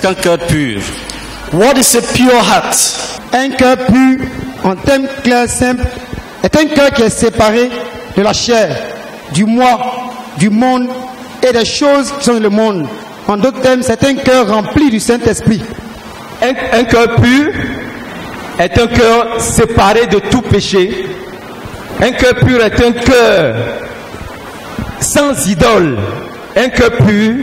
Qu'est-ce qu'un cœur pur What is a pure heart? Un cœur pur, en termes clairs, simples, est un cœur qui est séparé de la chair, du moi, du monde et des choses qui sont dans le monde. En d'autres termes, c'est un cœur rempli du Saint-Esprit. Un, un cœur pur est un cœur séparé de tout péché. Un cœur pur est un cœur sans idole. Un cœur pur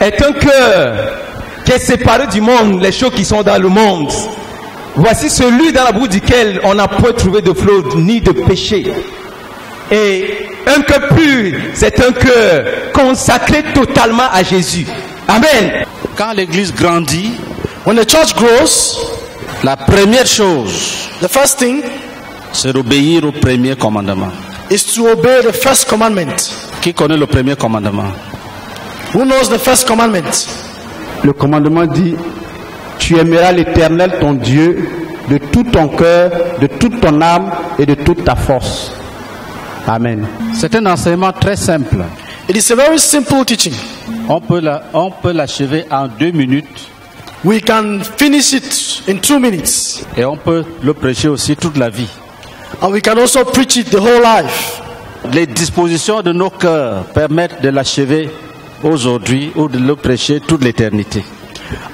est un cœur qui est séparé du monde, les choses qui sont dans le monde. Voici celui dans la bouche duquel on n'a pas trouvé de fraude ni de péché. Et un cœur pur, c'est un cœur consacré totalement à Jésus. Amen. Quand l'église grandit, When the church grows, la première chose, the first thing c'est d'obéir au premier commandement. is to obey the first commandment. Qui connaît le premier commandement? Who knows the first commandment? Le commandement dit, tu aimeras l'Éternel ton Dieu de tout ton cœur, de toute ton âme et de toute ta force. Amen. C'est un enseignement très simple. It is a very simple teaching. On peut la- l'achever en deux minutes We can finish it in two minutes, et on peut le prêcher aussi toute la vie. and we can also preach it the whole life. Les dispositions de nos cœurs permettent de l'achever aujourd'hui ou de le prêcher toute l'éternité.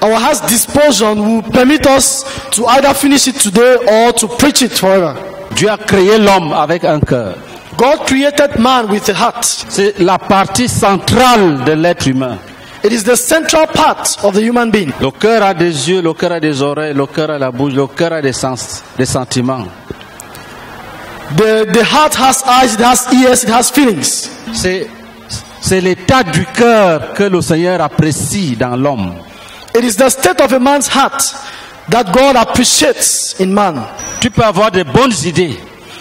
Our heart's disposition will permit us to either finish it today or to preach it forever. Dieu a créé l'homme avec un cœur. God created man with a heart. C'est la partie centrale de l'être humain. It is the central part of the human being. Le cœur a des yeux, le cœur a des oreilles, le cœur a la bouche, le cœur a des sens, des sentiments. The, the heart has eyes, it has ears, it has feelings. C'est, c'est l'état du cœur que le Seigneur apprécie dans l'homme. It is the state of a man's heart that God appreciates in man. Tu peux avoir de bonnes idées,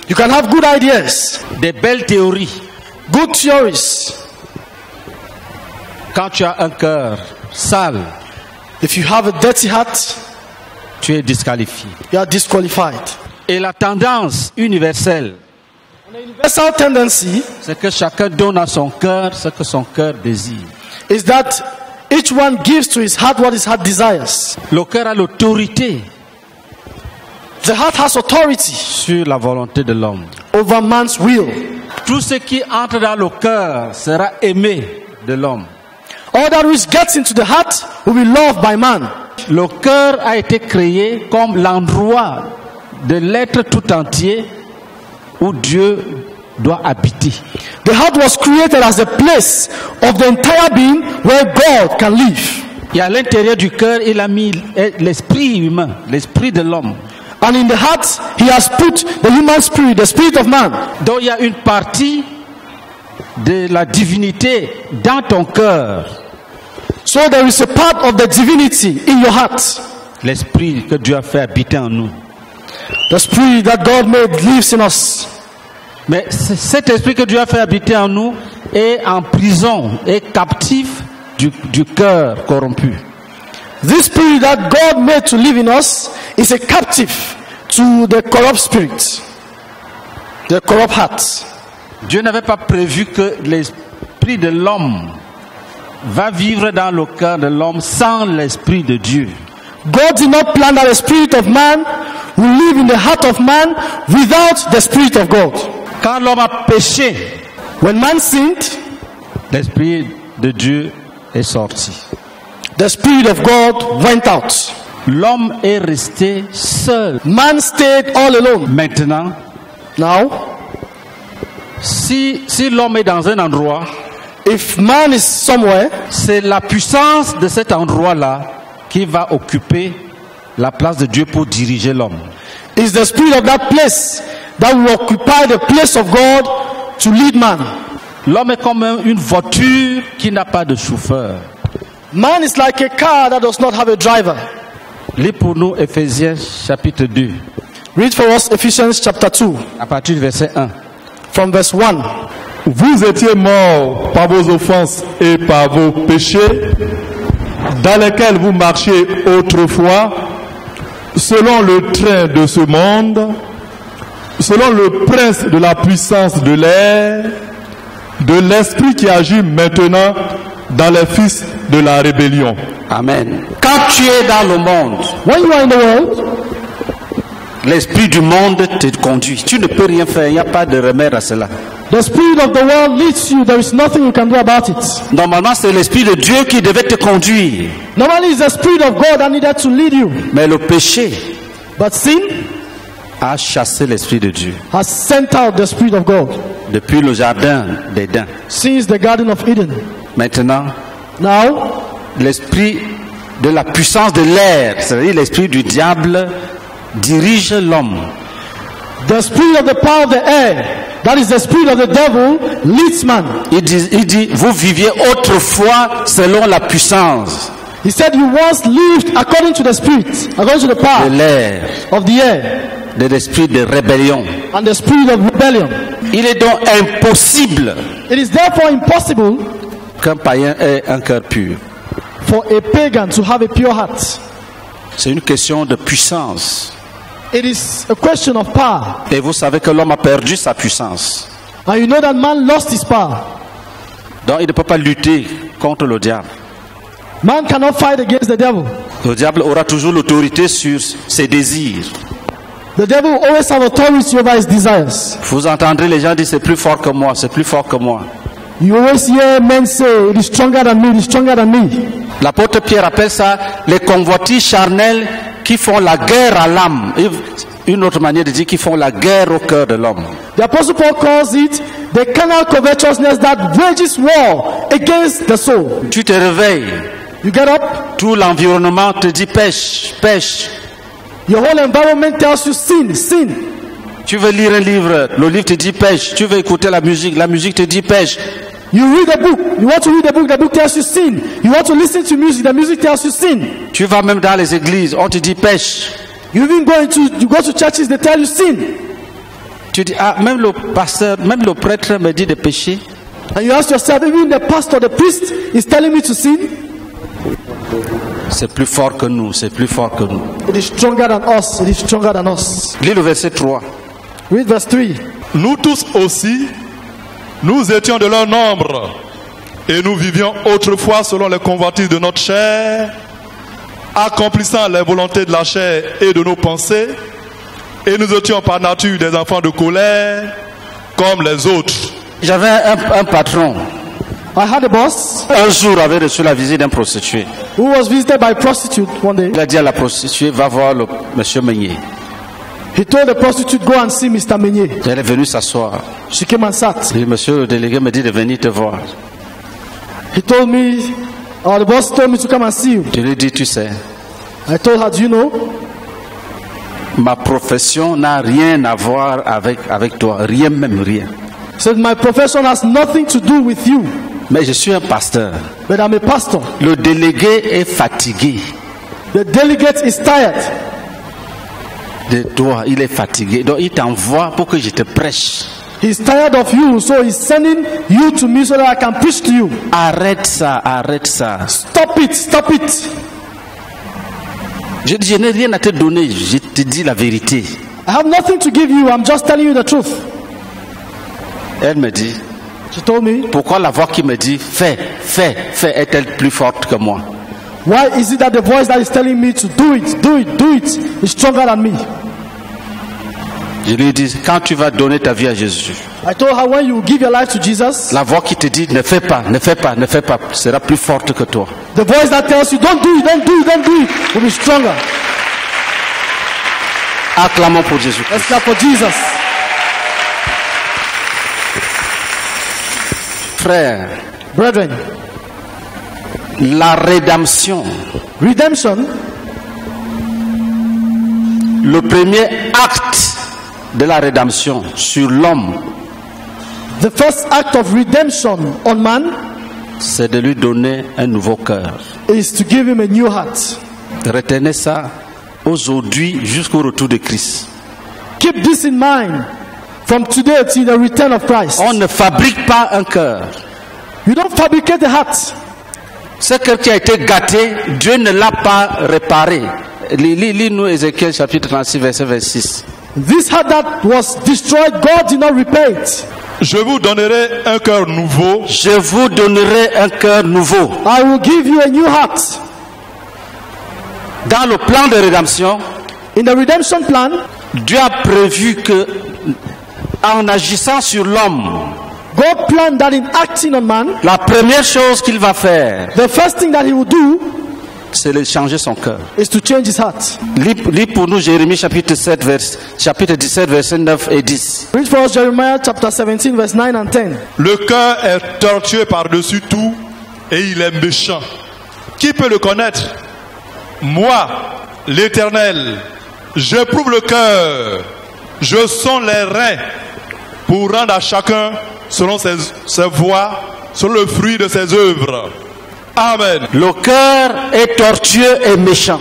You can have good ideas, des belles théories. good theories. Quand tu as un cœur sale, If you have a dirty heart, tu es disqualifié. you are disqualified. Et la tendance universelle, Universal tendency c'est que chacun donne à son cœur ce que son cœur désire. is that each one gives to his heart what his heart desires. Le cœur a l'autorité The heart has authority sur la volonté de l'homme. over man's will. Tout ce qui entre dans le cœur sera aimé de l'homme. All that which gets into the heart will be loved by man. Le cœur a été créé comme l'endroit de l'être tout entier où Dieu doit habiter. The heart was created as a place of the entire being where God can live. Et à l'intérieur du cœur, il a mis l'esprit humain, l'esprit de l'homme. And in the heart, he has put the human spirit, the spirit of man. Donc il y a une partie de la divinité dans ton cœur. So there is a part of the divinity in your heart. L'esprit que Dieu a fait habiter en nous. The spirit that God made lives in us. Mais cet esprit que Dieu a fait habiter en nous est en prison, est captif du, du cœur corrompu. This spirit that God made to live in us is a captive to the corrupt spirit, the corrupt heart. Dieu n'avait pas prévu que l'esprit de l'homme va vivre dans le cœur de l'homme sans l'esprit de Dieu. God did not plan that the spirit of man will live in the heart of man without the spirit of God. Quand l'homme a péché, When man sinned, l'esprit de Dieu est sorti. the spirit of God went out. L'homme est resté seul. Man stayed all alone. Maintenant, Now, si, si l'homme est dans un endroit, if man is somewhere, c'est la puissance de cet endroit-là qui va occuper la place de Dieu pour diriger l'homme. it's the spirit of that place that will occupy the place of God to lead man. L'homme est comme un- une voiture qui n'a pas de chauffeur. Man is like a car that does not have a driver. Lis pour nous Ephésiens chapitre 2, Read for us Ephesians chapter 2 à partir du verset 1. from verse 1. Vous étiez morts par vos offenses et par vos péchés, dans lesquels vous marchiez autrefois, selon le train de ce monde, selon le prince de la puissance de l'air, de l'esprit qui agit maintenant dans les fils de la rébellion. Amen. Quand tu es dans le monde, When you are in the world, l'esprit du monde te conduit. Tu ne peux rien faire, il n'y a pas de remède à cela. the spirit of the world leads you. There is nothing you can do about it. Normalement, c'est l'esprit de Dieu qui devait te conduire. Normally, it's the spirit of God that needed to lead you. Mais le péché But sin a chassé l'esprit de Dieu has sent out the spirit of God depuis le jardin d'Éden. since the Garden of Eden. Maintenant, Now, l'esprit de la puissance de l'air, c'est-à-dire l'esprit du diable, dirige l'homme. the spirit of the power of the air, that is the spirit of the devil, leads man. Il dit, il dit, vous viviez autrefois selon la puissance He said, You once lived according to the spirit, according to the de power l'air, of the air, de l'esprit de rébellion. and the spirit of rebellion. Il est donc impossible It is therefore impossible qu'un païen ait un cœur pur. for a pagan to have a pure heart. C'est une question de puissance. It is a question of power. Et vous savez que l'homme a perdu sa puissance. And you know that man lost his power. Donc il ne peut pas lutter contre le diable. Man cannot fight against the devil. Le diable aura toujours l'autorité sur ses désirs. The devil will always have authority over his desires. Vous entendrez les gens dire c'est plus fort que moi, c'est plus fort que moi. You always hear men say, It is stronger than me, it is stronger than me. L'apôtre Pierre appelle ça les convoitises charnelles qui font la guerre à l'âme. Une autre manière de dire qui font la guerre au cœur de l'homme. The Apostle Paul calls it the carnal covetousness that wages war against the soul. Tu te réveilles, You get up, tout l'environnement te dit pêche, pêche. Your whole environment tells you sin, sin. Tu veux lire un livre, le livre te dit pêche. Tu veux écouter la musique, la musique te dit pêche. You read a book, you want to read a book, the book tells you sin. You want to listen to music, the music tells you sin. Tu vas même dans les églises, on te dit pêche. You even go into you go to churches, they tell you sin. Tu dis, ah, même le pasteur, même le prêtre me dit de pécher. And you ask yourself, even the pastor, the priest is telling me to sin? C'est plus fort que nous, c'est plus fort que nous. It is stronger than us, it is stronger than us. Lis le verset 3. Read verse 3. Nous tous aussi, nous étions de leur nombre, et nous vivions autrefois selon les convoitises de notre chair, accomplissant les volontés de la chair et de nos pensées, et nous étions par nature des enfants de colère, comme les autres. J'avais un, un patron, I had a boss un jour avait reçu la visite d'un prostitué. Who was visited by a prostitute one day. Il a dit à la prostituée, va voir le monsieur Meunier. He told the prostitute, Go and see Mr. Meunier. Elle est venue s'asseoir. She came and sat. Et monsieur le délégué me dit de venir te voir. He told me, or the boss told me to come and see you. Je lui ai dit, tu sais, I told her, Do you know? ma profession n'a rien à voir avec, avec toi, rien même rien. Said, My profession has nothing to do with you, Mais je suis un pasteur. but I'm a pastor. Le délégué est fatigué The delegate is tired. de toi, il est fatigué. Donc il t'envoie pour que je te prêche. He's tired of you, so he's sending you to me so that I can preach to you. Arrête ça, arrête ça. Stop it, stop it. Je dis, je n'ai rien à te donner, je te dis la vérité. I have nothing to give you, I'm just telling you the truth. Elle me dit, She told me, pourquoi la voix qui me dit, fais, fais, fais, est-elle plus forte que moi? Why is it that the voice that is telling me to do it, do it, do it is stronger than me? Je lui ai dit, quand tu vas donner ta vie à Jésus, I told her, when you give your life to Jesus, la voix qui te dit, ne fais pas, ne fais pas, ne fais pas, sera plus forte que toi. the voice that tells you, don't do it, don't do it, don't do it, will be stronger. Acclamons pour Jésus. Let's clap for Jesus. Frère, Brethren, la rédemption, redemption, le premier acte de la rédemption sur l'homme, the first act of redemption on man c'est de lui donner un nouveau cœur. is to give him a new heart. Retenez ça aujourd'hui jusqu'au retour de Christ. Keep this in mind from today till the return of Christ. On ne fabrique pas un cœur. You don't fabricate the heart. Ce cœur qui a été gâté, Dieu ne l'a pas réparé. Lis- lis- Lis-nous Ézéchiel chapitre 36, verset 26. This heart that was destroyed, God did not repair it. Je vous donnerai un cœur nouveau Je vous donnerai un cœur nouveau. I will give you a new heart. Dans le plan de rédemption, In the redemption plan, Dieu a prévu que, en agissant sur l'homme, God planned that in acting on man, la première chose qu'il va faire, the first thing that he will do c'est de changer son cœur. is to change his heart. Lis, lis pour nous Jérémie chapitre 7, vers, chapitre 17, versets 9 et 10. Read for us Jeremiah chapter 17, verse 9 and 10. Le cœur est tortueux par-dessus tout et il est méchant. Qui peut le connaître? Moi, l'Éternel, j'éprouve le cœur, je sonde les reins pour rendre à chacun selon ses, ses voies, selon le fruit de ses œuvres. Amen. Le cœur est tortueux et méchant.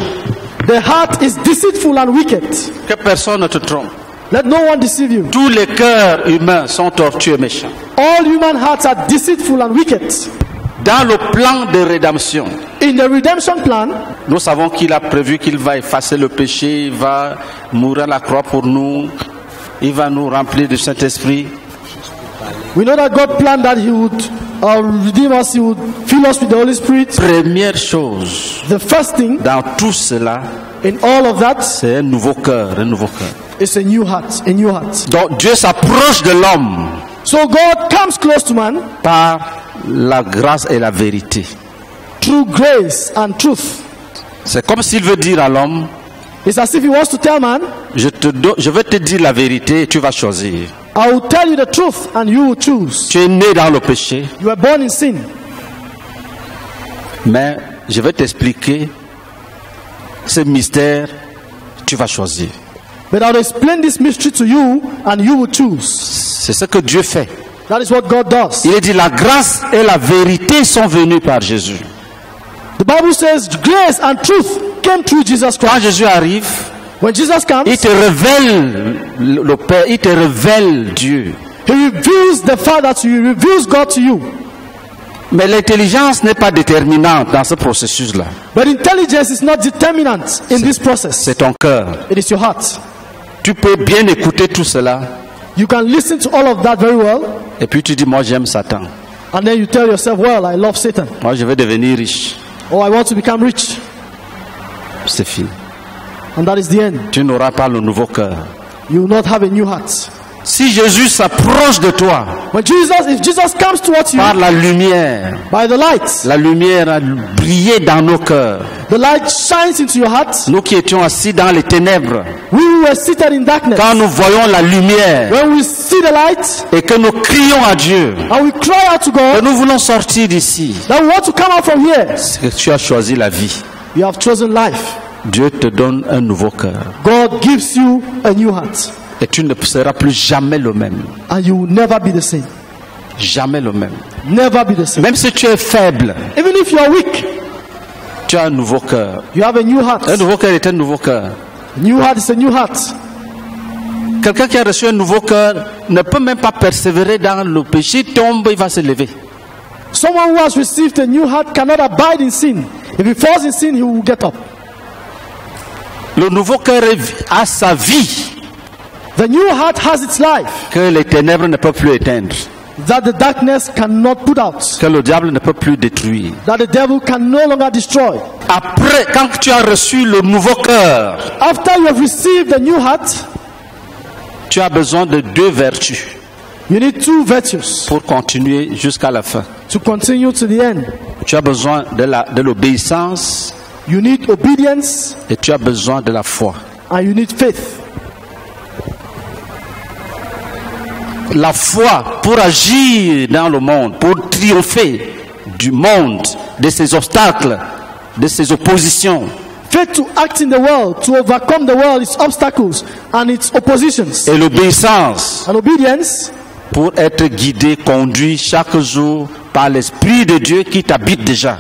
The heart is deceitful and wicked. Que personne ne te trompe. Let no one deceive you. Tous les cœurs humains sont tortueux et méchants. All human hearts are deceitful and wicked. Dans le plan de rédemption, In the redemption plan, nous savons qu'il a prévu qu'il va effacer le péché, il va mourir à la croix pour nous, il va nous remplir du Saint-Esprit. we know that God planned that He would uh, redeem us, He would fill us with the Holy Spirit. Première chose The first thing dans tout cela, in all of that c'est un nouveau cœur, un nouveau cœur. is a new heart, a new heart. Donc Dieu s'approche de l'homme So God comes close to man par la grâce et la vérité. through grace and truth. C'est comme s'il veut dire à l'homme, It's as if He wants to tell man, je, te do- je vais te dire la vérité tu vas choisir. I will tell you the truth and you will choose. Tu es né dans le péché, You were born in sin, mais je vais t'expliquer ce mystère, tu vas choisir. but I'll explain this mystery to you and you will choose. C'est ce que Dieu fait. That is what God does. Il dit la grâce et la vérité sont venues par Jésus. The Bible says grace and truth came through Jesus Quand Christ. Jésus arrive, When Jesus comes, il te révèle le Père, il te révèle Dieu. He reveals the Father to you, He reveals God to you. Mais l'intelligence n'est pas déterminante dans ce processus-là. But intelligence is not determinant in this process. C'est ton cœur. It is your heart. Tu peux bien écouter tout cela You can listen to all of that very well, et puis tu dis moi j'aime Satan. and then you tell yourself, Well, I love Satan, Moi je vais devenir riche. Or I want to become rich. C'est fini. And that is the end. Tu n'auras pas le nouveau cœur. You will not have a new heart. Si Jésus s'approche de toi When Jesus, if Jesus comes towards you par la lumière, by the light, la lumière a brillé dans nos cœurs. the light shines into your heart. Nous qui étions assis dans les ténèbres, We who were seated in darkness. quand nous voyons la lumière When we see the light et que nous crions à Dieu, and we cry out to que God nous voulons sortir d'ici, that we want to come out from here, c'est que tu as choisi la vie. you have chosen life. Dieu te donne un nouveau cœur God gives you a new heart, et tu ne seras plus jamais le même. and you will never be the same. Jamais le même. Never be the same. Même si tu es faible, Even if you are weak, tu as un nouveau cœur. you have a new heart. Un nouveau cœur est un nouveau cœur. New heart is a new heart. Quelqu'un qui a reçu un nouveau cœur ne peut même pas persévérer dans le péché, tombe, il va se lever. Someone who has received a new heart cannot abide in sin. If he falls in sin, he will get up. Le nouveau cœur a sa vie The new heart has its life que les ténèbres ne peuvent plus éteindre, that the darkness cannot put out, que le diable ne peut plus détruire. that the devil can no longer destroy. Après, quand tu as reçu le nouveau cœur, After you have received the new heart, tu as besoin de deux vertus you need two virtues pour continuer jusqu'à la fin. to continue to the end. Tu as besoin de la- de l'obéissance You need obedience et tu as besoin de la foi. and you need faith. La foi pour agir dans le monde, pour triompher du monde, de ses obstacles, de ses oppositions. Faith to act in the world, to overcome the world, its obstacles and its oppositions. Et l'obéissance And obedience pour être guidé, conduit chaque jour par l'Esprit de Dieu qui t'habite déjà.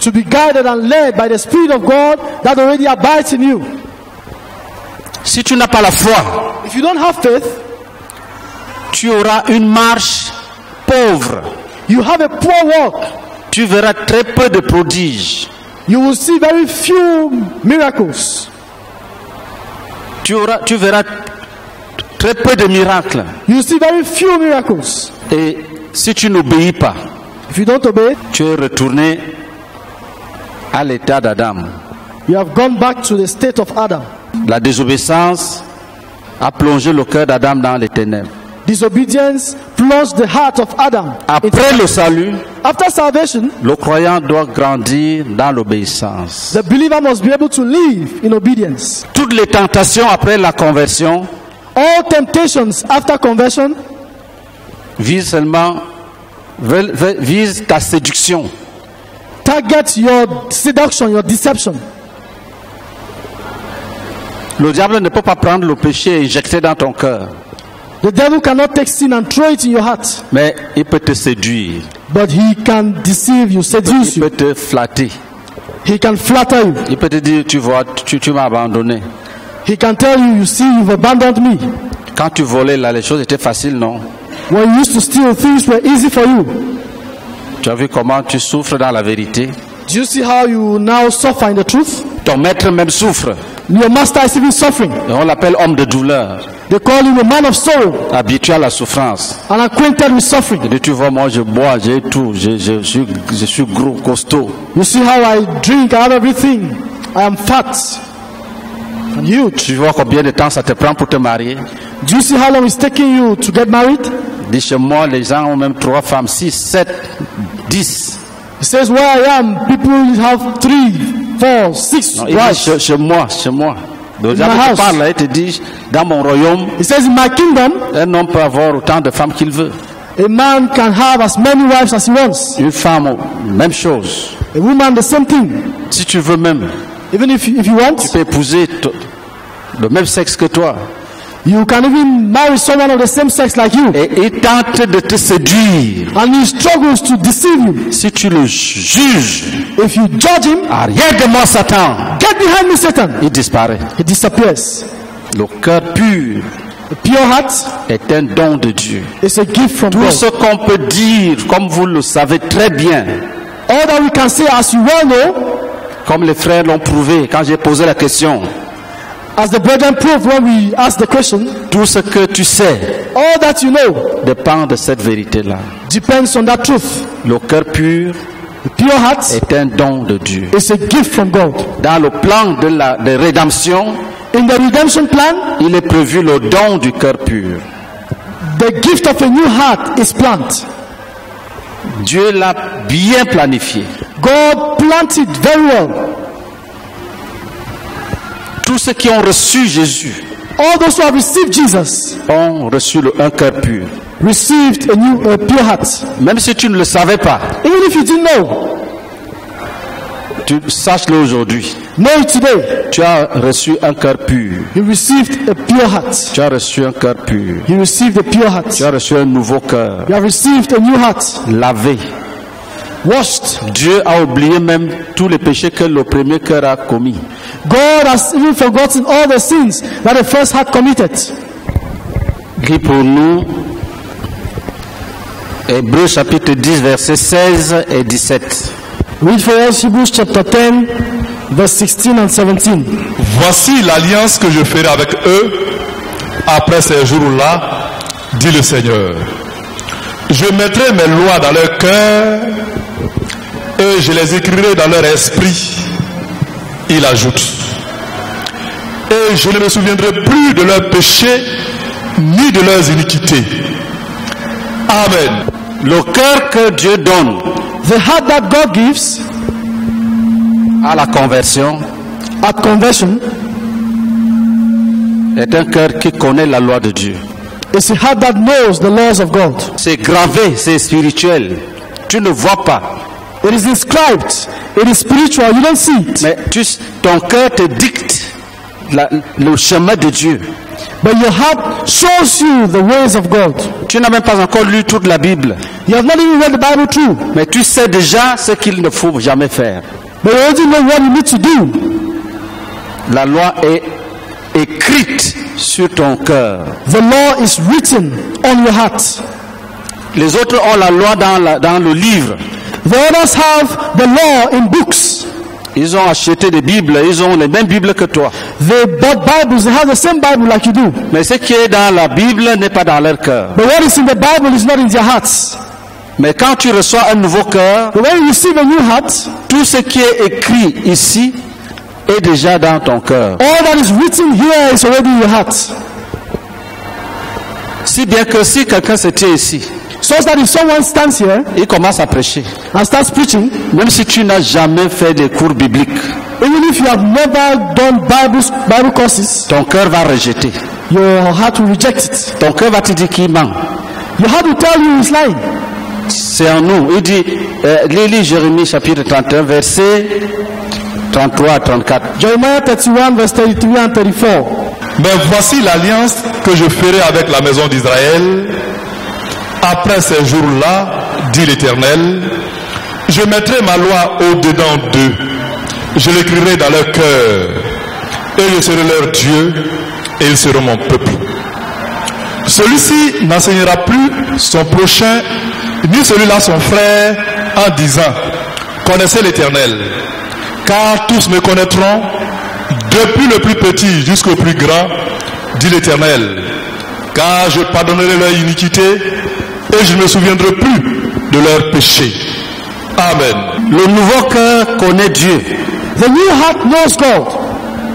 to be guided and led by the Spirit of God that already abides in you. Si tu n'as pas la foi, If you don't have faith, tu auras une marche pauvre. you have a poor walk. Tu verras très peu de prodiges. You will see very few miracles. Tu, auras, tu verras très peu de miracles. You see very few miracles. Et si tu n'obéis pas, If you don't obey, tu es retourné à l'état d'Adam. you have gone back to the state of Adam. La désobéissance a plongé le cœur d'Adam dans les ténèbres. Disobedience plunged the heart of Adam. Après le salut, After salvation, le croyant doit grandir dans l'obéissance. the believer must be able to live in obedience. Toutes les tentations après la conversion All temptations after conversion visent seulement visent ta séduction. target your seduction, your deception. Le diable ne peut pas prendre le péché et injecter dans ton cœur, The devil cannot take sin and throw it in your heart, mais il peut te séduire, but he can deceive you, seduce il you. peut te flatter, He can flatter you. il peut te dire tu vois tu, tu m'as abandonné. He can tell you, you see, you've abandoned me. Quand tu volais là, les choses étaient faciles, non When you used to steal, things were easy for you. Tu as vu comment tu souffres dans la vérité Do you see how you now suffer in the truth? Ton maître même souffre. Your master is even suffering. Et on l'appelle homme de douleur, They call him a man of sorrow habitué à la souffrance. and acquainted with suffering. Il dit, tu vois, moi je bois, j'ai tout, je, je, suis, je suis gros, costaud. You see how I drink, I have everything? I am fat and huge. Tu vois combien de temps ça te prend pour te marier? Do you see how long it's taking you to get married? Dit, chez moi, les gens ont même trois femmes, six, sept, dix. He says, Where I am, people have three, four, six Non, il dit, chez, chez moi, chez moi. Le my diable te house. parle, il te dit, dans mon royaume, He says, In my kingdom, un homme peut avoir autant de femmes qu'il veut. a man can have as many wives as he wants. Une femme, même chose. A woman, the same thing. Si tu veux même, Even if, if you tu want, peux épouser le même sexe que toi. You can even marry someone of the same sex like you. Et il tente de te séduire. And he struggles to deceive you. Si tu le juges, If you judge him, arrière de moi Satan, get behind me, Satan. il disparaît. He disappears. Le cœur pur A pure heart est un don de Dieu. is a gift from Tout God. ce qu'on peut dire, comme vous le savez très bien, All that we can say, as you well know, comme les frères l'ont prouvé quand j'ai posé la question, as the brethren proved when we asked the question, tout ce que tu sais all that you know dépend de cette vérité-là. depends on that truth. Le cœur pur A pure heart est un don de Dieu. is a gift from God. Dans le plan de la de rédemption, In the redemption plan, il est prévu le don du cœur pur. the gift of a new heart is planted. Dieu l'a bien planifié. God planted very well. Tous ceux qui ont reçu Jésus All those who have received Jesus ont reçu le, un cœur pur. received a new a pure heart. Même si tu ne le savais pas, Even if you didn't know, tu saches-le aujourd'hui. know it today. Tu as reçu un cœur pur. You received a pure heart. Tu as reçu un cœur pur. You received a pure heart. Tu as reçu un nouveau cœur, You have received a new heart, lavé. Washed. Dieu a oublié même tous les péchés que le premier cœur a commis. God has even forgotten all the sins that the first heart committed. Lis pour nous Hébreux chapitre 10, versets 16 et 17. Read for us Hebrews chapter 10, verse 16 and 17. Voici l'alliance que je ferai avec eux après ces jours-là, dit le Seigneur. Je mettrai mes lois dans leur cœur et je les écrirai dans leur esprit. Il ajoute. Et je ne me souviendrai plus de leurs péchés ni de leurs iniquités. Amen. Le cœur que Dieu donne The heart that God gives à la conversion at conversion est un cœur qui connaît la loi de Dieu. is a heart that knows the laws of God. C'est gravé, c'est spirituel. Tu ne vois pas, It is inscribed. It is spiritual. You don't see it. mais tu, ton cœur te dicte la- le chemin de Dieu. But your heart shows you the ways of God. Tu n'as même pas encore lu toute la Bible, You have not even read the Bible through. mais tu sais déjà ce qu'il ne faut jamais faire. But you already know what you need to do. La loi est écrite sur ton cœur. The law is written on your heart. Les autres ont la loi dans, la- dans le livre, The others have the law in books, Ils ont acheté des Bibles, ils ont les mêmes Bibles que toi. They bought Bibles, they have the same Bible like you do. Mais ce qui est dans la Bible n'est pas dans leur cœur. But what is in the Bible is not in their hearts. Mais quand tu reçois un nouveau cœur, when you receive a new heart, tout ce qui est écrit ici est déjà dans ton cœur. all that is written here is already in your heart. Si bien que si quelqu'un tient ici, So that if someone stands here il commence à prêcher, and starts preaching, même si tu n'as jamais fait des cours bibliques, even if you have never done Bible, Bible courses, ton cœur va rejeter. your heart will reject it. Ton cœur va te dire qu'il ment. Your heart will tell you he's lying. C'est en nous. Il dit, euh, lis Jérémie chapitre 31, verset 33 à 34. Jeremiah 31, verse 33 and 34. Mais voici l'alliance que je ferai avec la maison d'Israël. Après ces jours-là, dit l'Éternel, je mettrai ma loi au-dedans d'eux. Je l'écrirai dans leur cœur. Et je serai leur Dieu et ils seront mon peuple. Celui-ci n'enseignera plus son prochain, ni celui-là son frère, en disant, connaissez l'Éternel, car tous me connaîtront, depuis le plus petit jusqu'au plus grand, dit l'Éternel, car je pardonnerai leur iniquité et je ne me souviendrai plus de leurs péchés. Amen. Le nouveau cœur connaît Dieu. The new heart knows God.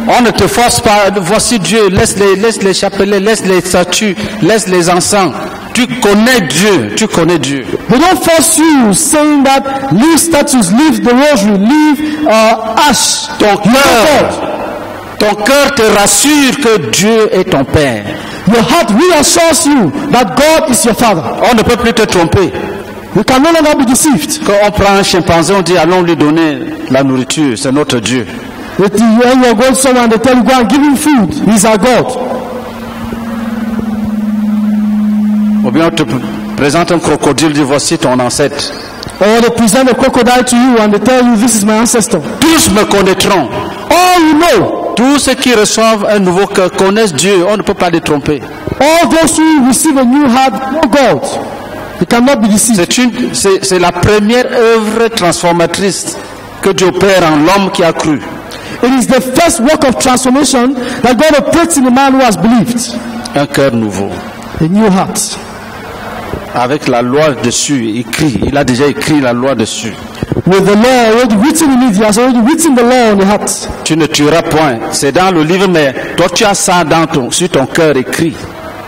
On ne te force pas, voici Dieu, laisse les, laisse les chapelets, laisse les statues, laisse les encens. Tu connais Dieu, tu connais Dieu. They don't force you saying that leave statues, leave the rosary, leave uh, ash. Ton cœur, ton cœur te rassure que Dieu est ton Père. Your heart reassures you that God is your Father. On ne peut plus te tromper. You can no longer be deceived. Quand on prend un chimpanzé, on dit allons lui donner la nourriture, c'est notre Dieu. You- when you're going somewhere and they tell you go and give him food, he's our God. Ou bien on te présente un crocodile, dit voici ton ancêtre. Or they present a crocodile to you and they tell you this is my ancestor. Tous me connaîtront. All you know, Tous ceux qui reçoivent un nouveau cœur connaissent Dieu. On ne peut pas les tromper. all those who receive a new heart know God. You cannot be deceived. C'est la première œuvre transformatrice que Dieu opère en l'homme qui a cru. It is the first work of transformation that God operates in the man who has believed. Un cœur nouveau. A new heart. Avec la loi dessus, écrit. Il a déjà écrit la loi dessus. With the law already written in it, he has already written the law on the heart. Tu ne tueras point. C'est dans le livre, mais toi tu as ça dans ton, sur ton cœur écrit.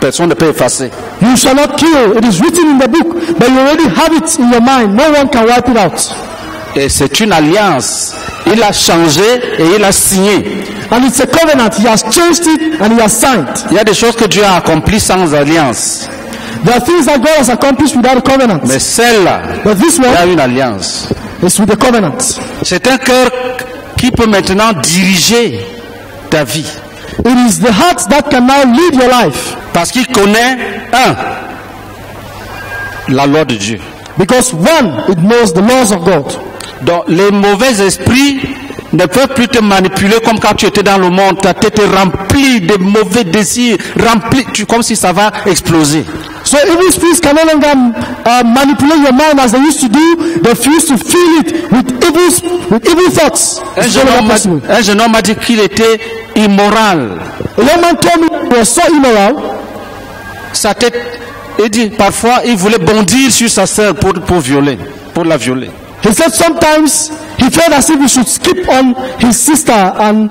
Personne ne peut effacer. You shall not kill. It is written in the book, but you already have it in your mind. No one can wipe it out. Et c'est une alliance. Il a changé et il a signé. And it's a covenant. He has changed it and he has signed. Il y a des choses que Dieu a accomplies sans alliance. There are things that God has accomplished without a covenant. Mais celle-là, But this il y a une alliance. Is with a covenant. C'est un cœur qui peut maintenant diriger ta vie. It is the heart that can now lead your life. Parce qu'il connaît, un, la loi de Dieu. Because one, it knows the laws of God. Donc les mauvais esprits ne peuvent plus te manipuler comme quand tu étais dans le monde. Ta tête est remplie de mauvais désirs, remplie, tu- comme si ça va exploser. So evil spirits can no longer uh, manipulate your mind as they used to do? They used to fill it with evil, with evil thoughts. Un jeune, homme un jeune homme m'a dit qu'il était immoral. A young man told me he was so immoral. Sa tête, il dit, parfois il voulait bondir sur sa sœur pour, pour violer, pour la violer. He said sometimes he felt as if he should skip on his sister and.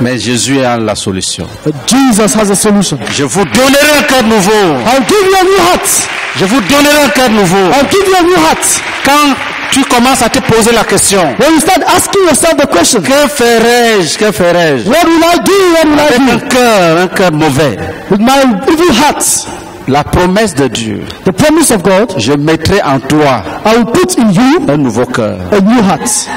Mais Jésus a la solution. But Jesus has a solution. Je vous donnerai un cœur nouveau. I'll give you a new heart. Je vous donnerai un cœur nouveau. I'll give you a new heart. Quand tu commences à te poser la question, When you start asking yourself the question, que ferais-je, que ferais-je what will I do? What will avec I un do cœur, un cœur mauvais with my evil heart? La promesse de Dieu, The promise of God, je mettrai en toi I will put in you un nouveau cœur. a new heart.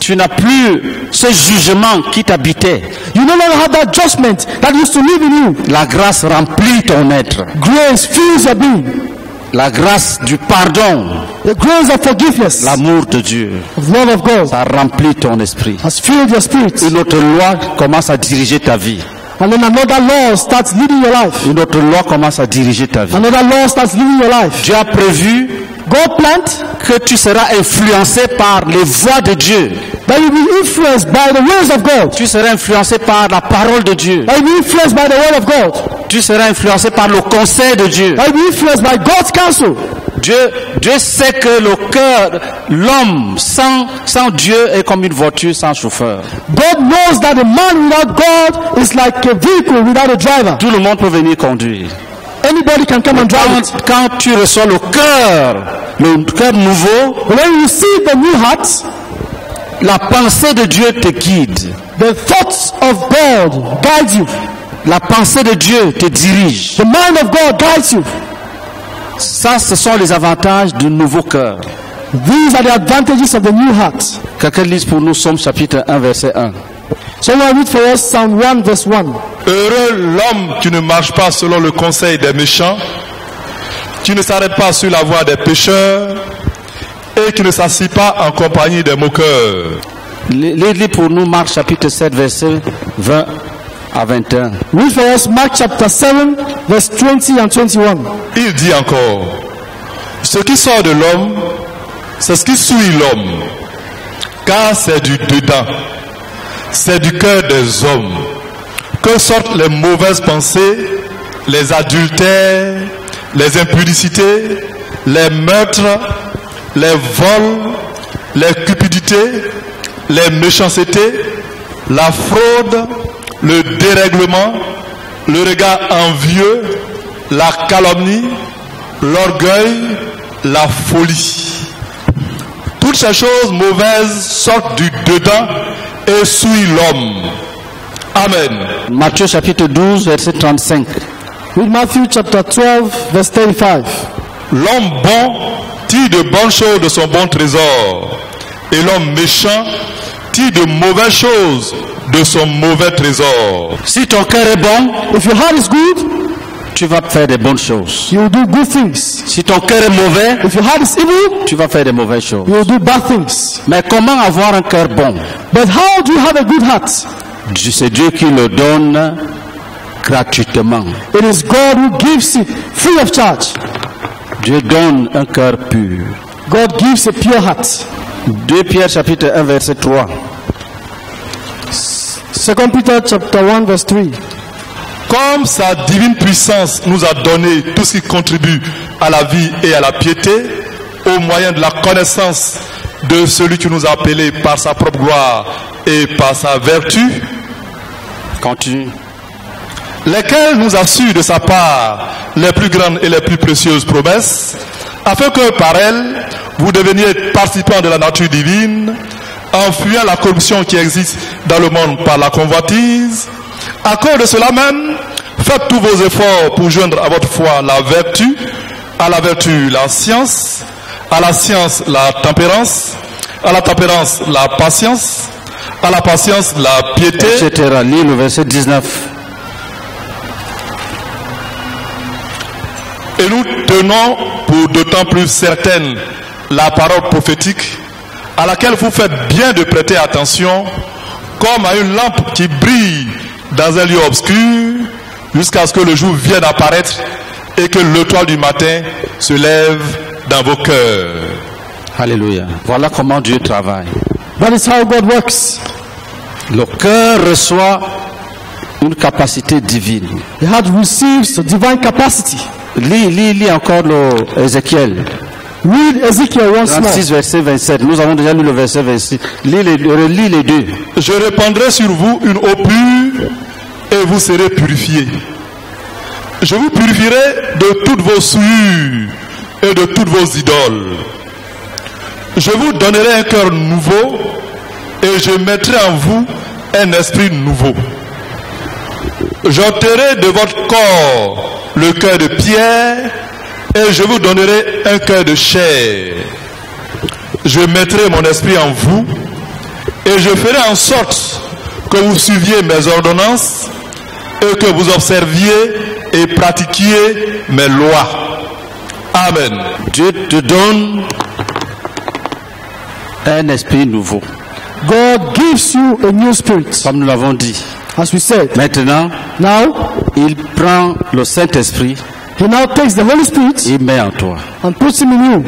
Tu n'as plus ce jugement qui t'habitait. You no longer have that judgment that used to live in you. La grâce remplit ton être. Grace fills your being. La grâce du pardon, The grace of forgiveness, l'amour de Dieu, of love of God, ça remplit ton esprit. has filled your spirit. Une autre loi commence à diriger ta vie. And then another law starts leading your life. Une autre loi commence à diriger ta vie. Another law starts leading your life. Dieu a prévu God plant, que tu seras influencé par les voix de Dieu. that you be influenced by the words of God, Tu seras influencé par la parole de Dieu. that you be influenced by the word of God, Tu seras influencé par le conseil de Dieu. that you be influenced by God's counsel. Dieu, Dieu sait que le cœur, l'homme sans, sans Dieu est comme une voiture sans chauffeur. God knows that a man without God is like a vehicle without a driver. Tout le monde peut venir conduire. Anybody can come and drive Quand, quand tu reçois le cœur, le cœur nouveau, when you receive the new heart, la pensée de Dieu te guide. the thoughts of God guide you. La pensée de Dieu te dirige. The mind of God guides you. Ça, ce sont les avantages du nouveau cœur. These are the advantages of the new heart. Quelqu'un lise pour nous Somme chapitre 1, verset 1. Someone read for us Psalm 1 verse 1. Heureux l'homme qui ne marche pas selon le conseil des méchants, qui ne s'arrête pas sur la voie des pécheurs et qui ne s'assied pas en compagnie des moqueurs. Lis lis pour nous Marc chapitre 7, verset 20 à 21. Read for us Mark chapter 7 verse 20 and 21. Il dit encore, ce qui sort de l'homme, c'est ce qui suit l'homme, car c'est du dedans, c'est du cœur des hommes que sortent les mauvaises pensées, les adultères, les impudicités, les meurtres, les vols, les cupidités, les méchancetés, la fraude, le dérèglement, le regard envieux, la calomnie, l'orgueil, la folie. Toutes ces choses mauvaises sortent du dedans et souillent l'homme. Amen. Matthieu chapitre 12, verset 35. Read Matthew chapter 12 verse 35. L'homme bon tire de bonnes choses de son bon trésor, et l'homme méchant tire de mauvaises choses de son mauvais trésor. Si ton cœur est bon, If your heart is good, tu vas faire des bonnes choses. you will do good things. Si ton cœur est mauvais, If your heart is evil, tu vas faire des mauvaises choses. you will do bad things. Mais comment avoir un cœur bon? But how do you have a good heart? C'est Dieu qui le donne gratuitement. It is God who gives it free of charge. Dieu donne un cœur pur. God gives a pure heart. 2 Pierre chapitre 1 verset 3. Second Peter chapter 1 verse 3. Comme sa divine puissance nous a donné tout ce qui contribue à la vie et à la piété, au moyen de la connaissance de celui qui nous a appelés par sa propre gloire et par sa vertu, Continue. lesquels nous assurent de sa part les plus grandes et les plus précieuses promesses, afin que par elles, vous deveniez participants de la nature divine, en fuyant la corruption qui existe dans le monde par la convoitise. À cause de cela même, faites tous vos efforts pour joindre à votre foi la vertu, à la vertu la science, à la science la tempérance, à la tempérance la patience, à la patience la piété, Etc. Lis le verset 19. Et nous tenons pour d'autant plus certaine la parole prophétique à laquelle vous faites bien de prêter attention comme à une lampe qui brille dans un lieu obscur jusqu'à ce que le jour vienne apparaître et que l'étoile du matin se lève dans vos cœurs. Alléluia. Voilà comment Dieu travaille. That is how God works. Le cœur reçoit une capacité divine. The heart receives a divine capacity. Lis, lis, lis encore le Ézéchiel Read Ezekiel once more. 36, verset 27. Nous avons déjà lu le verset 26. Lis les, relis les deux. Je répandrai sur vous une eau pure et vous serez purifiés. Je vous purifierai de toutes vos souillures et de toutes vos idoles. Je vous donnerai un cœur nouveau et je mettrai en vous un esprit nouveau. J'ôterai de votre corps le cœur de pierre et je vous donnerai un cœur de chair. Je mettrai mon esprit en vous et je ferai en sorte que vous suiviez mes ordonnances et que vous observiez et pratiquiez mes lois. Amen. Dieu te donne un esprit nouveau. God gives you a new spirit, Comme nous l'avons dit. as we said. Maintenant, Now, il prend le Saint-Esprit He now takes the Holy Spirit et met en toi. and puts him in you.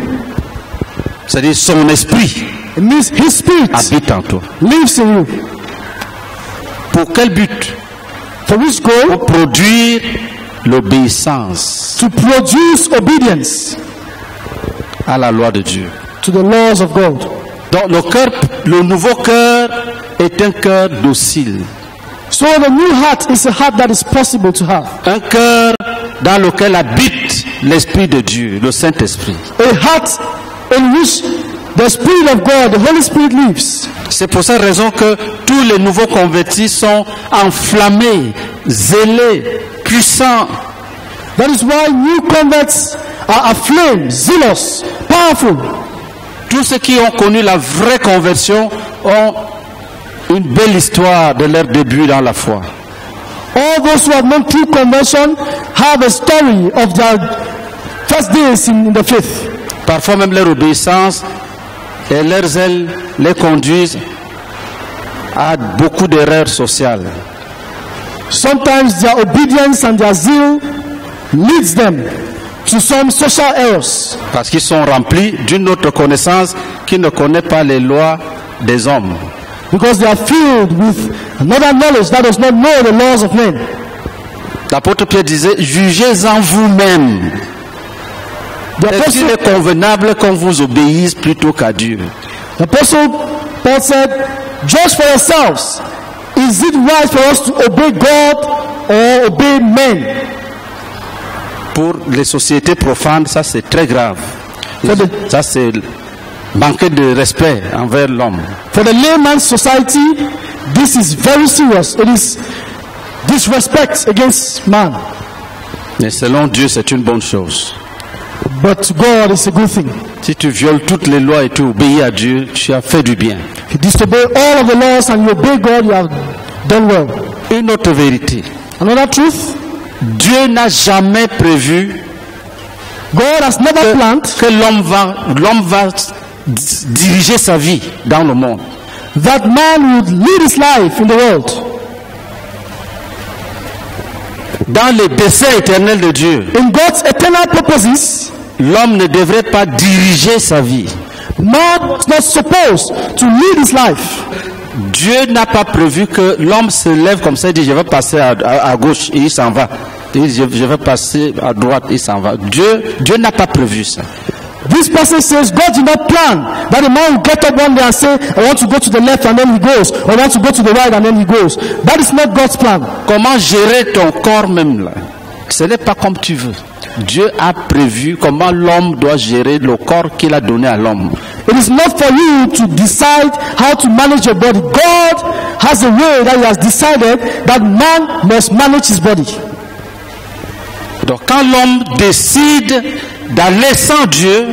C'est-à-dire son esprit It means His Spirit habite en toi. lives in you. Pour quel but? For which goal? Pour produire l'obéissance To produce obedience à la loi de Dieu. to the laws of God. Donc le cœur, le nouveau cœur est un cœur docile, So the new heart is a heart that is possible to have. un cœur dans lequel habite l'esprit de Dieu, le Saint-Esprit. A heart in which the Spirit of God, the Holy Spirit lives. C'est pour cette raison que tous les nouveaux convertis sont enflammés, zélés, puissants. That is why new converts are aflame, zealous, powerful. Tous ceux qui ont connu la vraie conversion ont une belle histoire de leur début dans la foi. All those who have known true conversion have a story of their first days in the faith. Parfois même leur obéissance et leurs ailes les conduisent à beaucoup d'erreurs sociales. Sometimes their obedience and their zeal leads them to some social errors Parce qu'ils sont remplis d'une autre connaissance qui ne connaît pas les lois des hommes. Because they are filled with another knowledge that does not know the laws of men. L'apôtre Pierre disait, jugez en vous-même. The Est-il apostle, convenable qu'on vous obéisse plutôt qu'à Dieu? The apostle Paul said, Judge for yourselves. Is it right for us to obey God or obey men? Pour les sociétés profanes, ça c'est très grave. Ça c'est manquer de respect envers l'homme. for the layman's society, this is very serious. It is disrespect against man. Mais selon Dieu, c'est une bonne chose. But God, it's a good thing. Si tu violes toutes les lois et tu obéis à Dieu, tu as fait du bien. If you disobey all of the laws and you obey God, you have done well. Une autre vérité. Another truth, Dieu n'a jamais prévu God has never planned que l'homme va, l'homme va diriger sa vie dans le monde. that man would lead his life in the world. Dans les desseins éternels de Dieu, In God's eternal purposes, l'homme ne devrait pas diriger sa vie. man was not supposed to lead his life. Dieu n'a pas prévu que l'homme se lève comme ça et dit je vais passer à, à- à gauche et il s'en va. Il dit, je, je vais passer à droite et il s'en va. Dieu, Dieu n'a pas prévu ça. This person says God did not plan that a man will get up one day and say, I want to go to the left and then he goes, or I want to go to the right and then he goes. That is not God's plan. Comment gérer ton corps même là? Ce n'est pas comme tu veux. Dieu a prévu comment l'homme doit gérer le corps qu'il a donné à l'homme. It is not for you to decide how to manage your body. God has a way that He has decided that man must manage his body. Donc quand l'homme décide d'aller sans Dieu,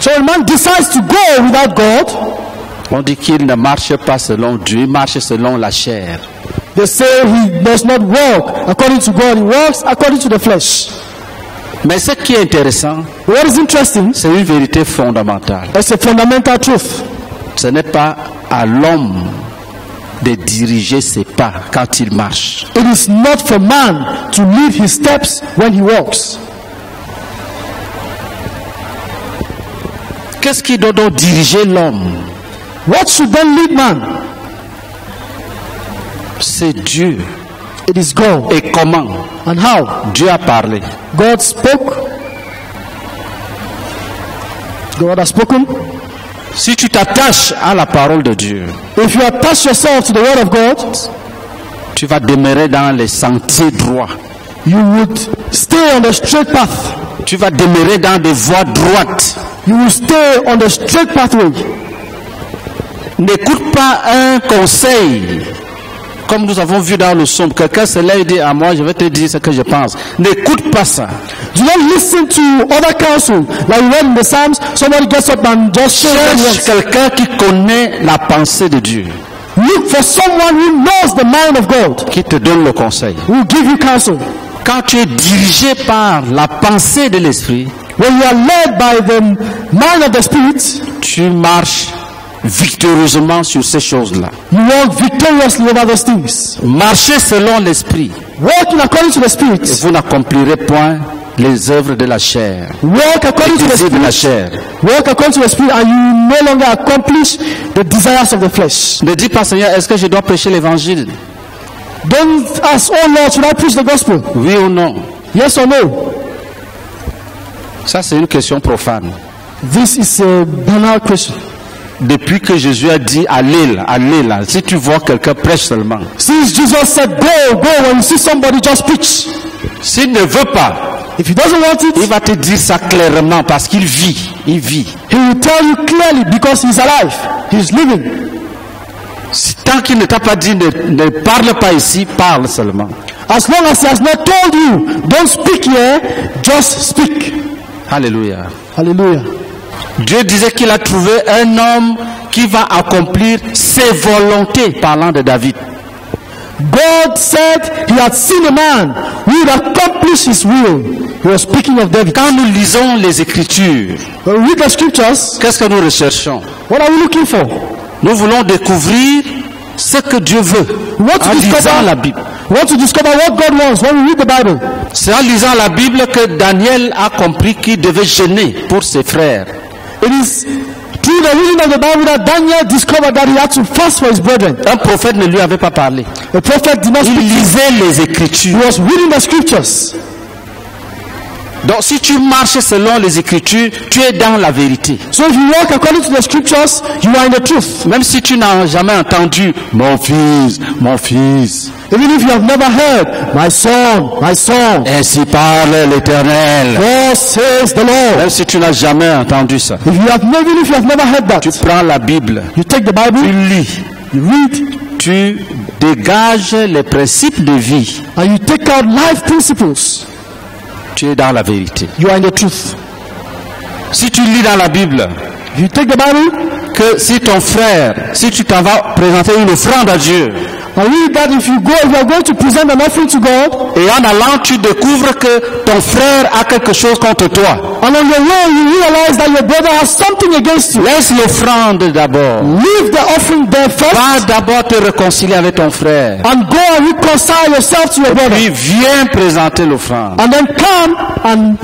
So a man decides to go without God, on dit qu'il ne marche pas selon Dieu, il marche selon la chair. they say he does not walk according to God, he walks according to the flesh. Mais ce qui est intéressant, What is interesting c'est une vérité fondamentale. is a fundamental truth. Ce n'est pas à l'homme de diriger ses pas quand il marche. It is not for man to lead his steps when he walks. Qu'est-ce qui doit donc diriger l'homme? What should then lead man? C'est Dieu. It is God. Et comment? And how? Dieu a parlé. God spoke. God has spoken. Si tu t'attaches à la parole de Dieu, If you attach yourself to the word of God, tu vas demeurer dans les sentiers droits. you would stay on the straight path. Tu vas demeurer dans des voies droites. You will stay on the straight pathway. N'écoute pas un conseil. Comme nous avons vu dans le psaume, quelqu'un se lève et dit à moi, je vais te dire ce que je pense. N'écoute pas ça. Do not listen to other counsel. Like in the Psalms, somebody gets up and just Cherche quelqu'un qui connaît la pensée de Dieu, Look for someone who knows the mind of God, qui te donne le conseil. who give you counsel. Quand tu es dirigé par la pensée de l'esprit, When you are led by the mind of the Spirit, tu marches victorieusement sur ces choses-là. you walk victoriously over those things. Marchez selon l'esprit. According to the Spirit, Vous n'accomplirez point les œuvres de la chair, Walk les according to the désirs de la Spirit. chair. Walk according to the Spirit, and you no longer accomplish the desires of the flesh. Ne dis pas, Seigneur, est-ce que je dois prêcher l'évangile? Don't ask, oh Lord, should I preach the gospel? Oui ou non? Yes or no? Ça, c'est une question profane. This is a banal question. Depuis que Jésus a dit, allez là, allez là, si tu vois quelqu'un, prêche seulement. Since Jesus said, go, go, when you see somebody, just preach. S'il ne veut pas, If he doesn't want il it, va te dire ça clairement parce qu'il vit, il vit. he will tell you clearly because he's alive. He's living. Tant qu'il ne t'a pas dit, ne, ne parle pas ici, parle seulement. As long as he has not told you, don't speak here, just speak. Alléluia. Hallelujah. Dieu disait qu'il a trouvé un homme qui va accomplir ses volontés, parlant de David. God said he had seen a man who would accomplish his will. He was speaking of David. Quand nous lisons les Écritures, When we read the scriptures, qu'est-ce que nous recherchons? what are we looking for? Nous voulons découvrir ce que Dieu veut to en lisant discover, la Bible. we want to discover what God wants when we read the Bible. C'est en lisant la Bible que Daniel a compris qu'il devait gêner pour ses frères. It is through the reading of the Bible that Daniel discovered that he had to fast for his brethren. Un prophète ne lui avait pas parlé. The prophet did not Il lisait les He Écritures. was reading the scriptures. Donc si tu marches selon les Écritures, tu es dans la vérité. So if you walk according to the scriptures, you are in the truth. Même si tu n'as jamais entendu mon fils, mon fils, Even if you have never heard, my son, my son, ainsi parle l'Éternel. thus says the Lord. Même si tu n'as jamais entendu ça, If you have never, even if you have never heard that, tu prends la Bible, you take the tu Bible, lis, you read, tu dégages les principes de vie. and you take out life principles. Tu es dans la vérité. You are in the truth. Si tu lis dans la Bible you take the Bible que si ton frère, si tu t'en vas présenter une offrande à Dieu, and read that, if you go, if you are going to present an offering to God, et en allant tu découvres que ton frère a quelque chose contre toi, and on your way you realize that your brother has something against you, laisse l'offrande d'abord. leave the offering there first, Va d'abord te réconcilier avec ton frère. and go and reconcile yourself to your brother, Puis viens présenter l'offrande. and then come and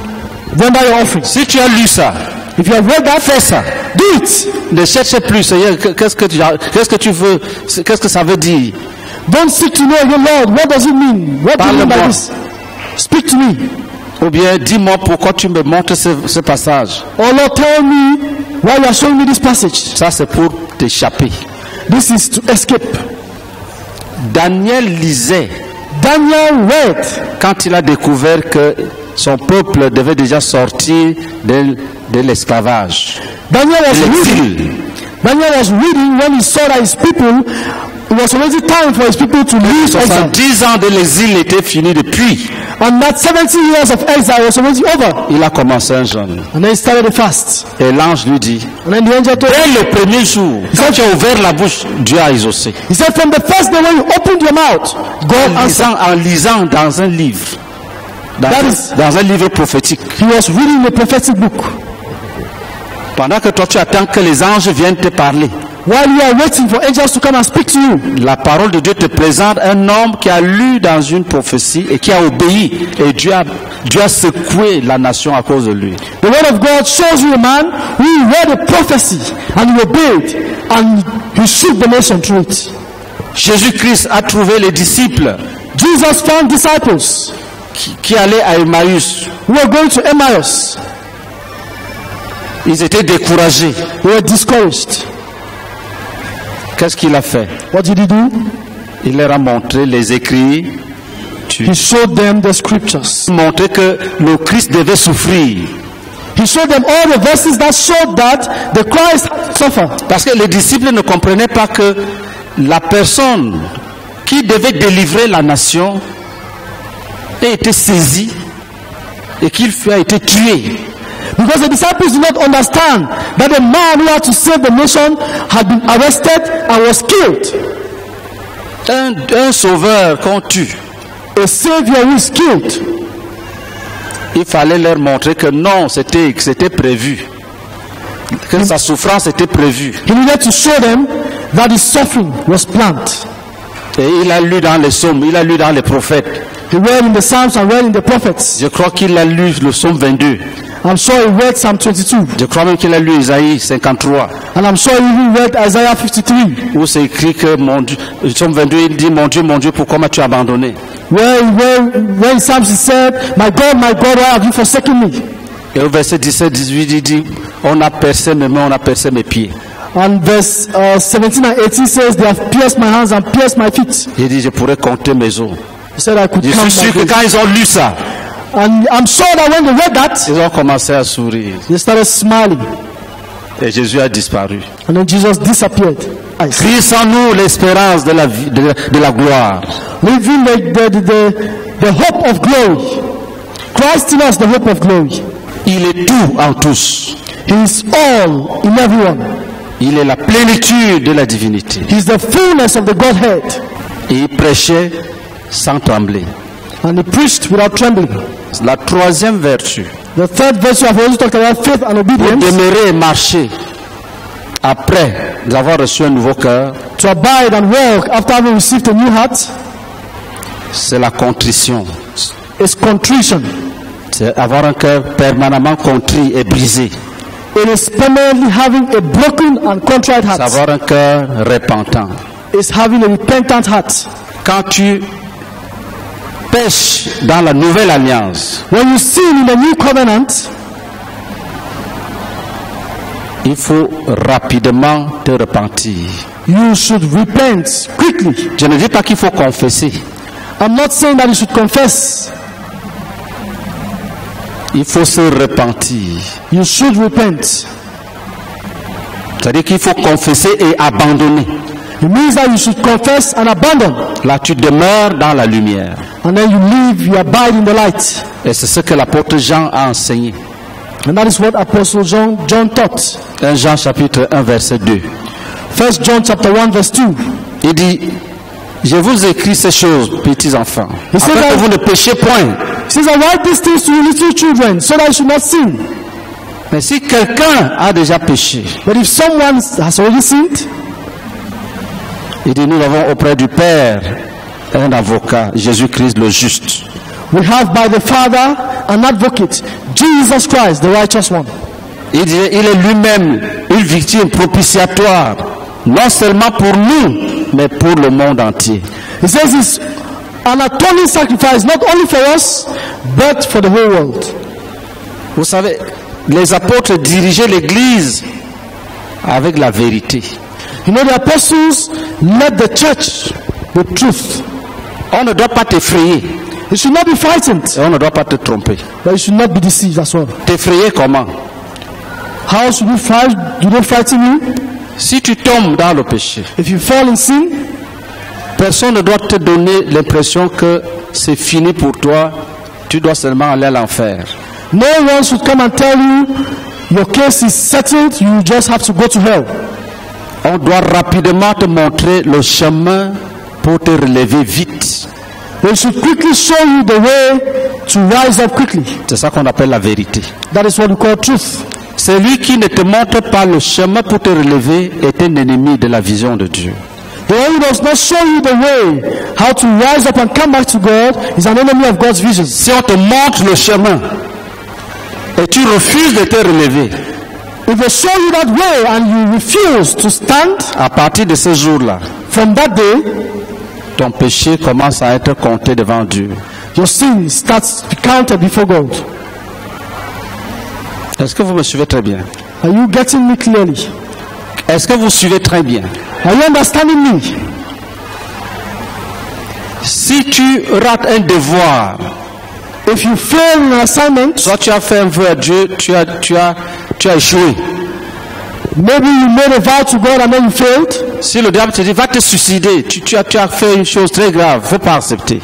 render your offering. Si tu as lu ça, If you have read that, fais ça. do it. Ne cherche plus, Seigneur, que- qu'est-ce que tu, qu'est-ce que tu veux, qu'est-ce que ça veut dire? Don't seek to know again, Lord, what does it mean? What do you mean by this? Speak to me. Ou bien dis-moi pourquoi tu me montres ce, ce passage. Oh Lord, tell me why you are showing me this passage. Ça c'est pour t'échapper. This is to escape. Daniel lisait Daniel read quand il a découvert que son peuple devait déjà sortir de, de l'esclavage, Daniel was reading. Daniel was reading when he saw that his people, it was already time for his people to leave exile. 70 ans de l'exil étaient finis depuis. And that 70 years of exile was already over. Il a commencé un jeûne. And then he started fast. Et l'ange lui dit, And then the angel told him, dès le premier jour, quand tu as ouvert la bouche, Dieu a exaucé. he said, from the first day when you opened your mouth, God En lisant, en lisant dans un livre, dans, That un- is- dans un livre prophétique, He was reading the prophetic book. pendant que toi tu attends que les anges viennent te parler, While you are waiting for angels to come and speak to you, la parole de Dieu te présente un homme qui a lu dans une prophétie et qui a obéi. Et Dieu a, Dieu a secoué la nation à cause de lui. the word of God shows you a man who read a prophecy and he obeyed and he shook the nation through it. Jésus-Christ a trouvé les disciples Jesus found disciples qui, qui allaient à Emmaüs. who were going to Emmaus. Ils étaient découragés. They were discouraged. Qu'est-ce qu'il a fait What did he do? Il leur a montré les écrits, He showed them the scriptures. montré que le Christ devait souffrir. He showed them all the verses that showed that the Christ suffered. Parce que les disciples ne comprenaient pas que la personne qui devait délivrer la nation a été saisie et qu'il a été tué. Because the disciples did not understand that the man who had to save the nation had been arrested and was killed. Un, un sauveur qu'on tue, A savior who is killed. il fallait leur montrer que non, c'était prévu. Que sa souffrance était prévue. He needed to show them that his suffering was planned. Et il a lu dans les psaumes, il a lu dans les prophètes. He read in the Psalms and read in the prophets. Je crois qu'il a lu le psaume 22. I'm sure he read Psalm 22. Je crois même qu'il a lu Isaïe 53. And I'm sure he read Isaiah 53. Où c'est écrit que mon Dieu, le psaume 22, il dit Mon Dieu, mon Dieu, pourquoi m'as-tu abandonné? Where, where, Psalms he said, My God, my God, why have you forsaken me? Et au verset 17, 18, il dit On a percé mes mains, on a percé mes pieds. And verse uh, 17 and 18 says, They have pierced my hands and pierced my feet. Il dit Je pourrais compter mes os. He said, I could Je suis sûr que quand ils ont lu ça, And I'm sure that when they read that, ils ont commencé à sourire. they started smiling. Et Jésus a disparu. And then Jesus disappeared. Christ en nous l'espérance de la, vie- de, la- de la gloire. Living the, the, the, the, the hope of glory. Christ in us, the hope of glory. Il est tout en tous. He is all in everyone. Il est la plénitude de la divinité. He is the fullness of the Godhead. Et il prêchait sans trembler. And he preached without trembling. La troisième vertu, The third verse I've already talked about faith and obedience. demeurer et marcher après avoir reçu un nouveau cœur, To abide and walk after having received a new heart c'est la contrition. is contrition. C'est avoir un cœur permanemment contrit et brisé. It is permanently having a broken and contrite C'est heart. avoir un cœur repentant. It's having a repentant heart. Quand tu pêches dans la nouvelle alliance, When you sin in the new covenant, il faut rapidement te repentir. you should repent quickly. Je ne dis pas qu'il faut confesser. I'm not saying that you should confess. Il faut se repentir. You should repent. C'est-à-dire qu'il faut confesser et abandonner. It means that you should confess and abandon. Là, tu demeures dans la lumière. And then you live, you abide in the light. Et c'est ce que l'apôtre Jean a enseigné. And that is what Apostle John, John taught. 1 Jean chapitre 1 verset 2. First John chapter 1 verse 2. Il dit, je vous écris ces choses, petits enfants, sait afin que vous ne péchiez point. He says, I write these things to you little children, so that you should not sin. Mais si quelqu'un a déjà péché, But if someone has already sinned, il dit, nous avons auprès du Père un avocat, Jésus-Christ le juste. we have by the Father an advocate, Jesus Christ, the righteous one. Il dit, il est lui-même une victime propitiatoire, non seulement pour nous, mais pour le monde entier. He says it's an atoning sacrifice, not only for us, but for the whole world. Vous savez, les apôtres dirigeaient l'Église avec la vérité. You know, the apostles led the church with truth. On ne doit pas t'effrayer You should not be frightened, et on ne doit pas te tromper. but you should not be deceived as well. T'effrayer comment How should you fright? Do they frighten you? Si tu tombes dans le péché, If you fall in sin, personne ne doit te donner l'impression que c'est fini pour toi, tu dois seulement aller à l'enfer. no one should come and tell you your case is settled, you just have to go to hell. On doit rapidement te montrer le chemin pour te relever vite. They should quickly show you the way to rise up quickly. C'est ça qu'on appelle la vérité. That is what we call truth. Celui qui ne te montre pas le chemin pour te relever est un ennemi de la vision de Dieu. The one who does not show you the way how to rise up and come back to God is an enemy of God's vision. Si on te montre le chemin et tu refuses de te relever, If they show you that way and you refuse to stand, à partir de ce jour-là, from that day, ton péché commence à être compté devant Dieu. your sin starts to be counted before God. Est-ce que vous me suivez très bien? Are you getting me clearly? Est-ce que vous suivez très bien? Are you understanding me? Si tu rates un devoir, If you fail an assignment, soit tu as fait un vœu à Dieu, tu as, tu as, tu as échoué. maybe you made a vow to God and then you failed. Si le diable te dit va te suicider, tu, tu as, tu as fait une chose très grave, faut pas accepter.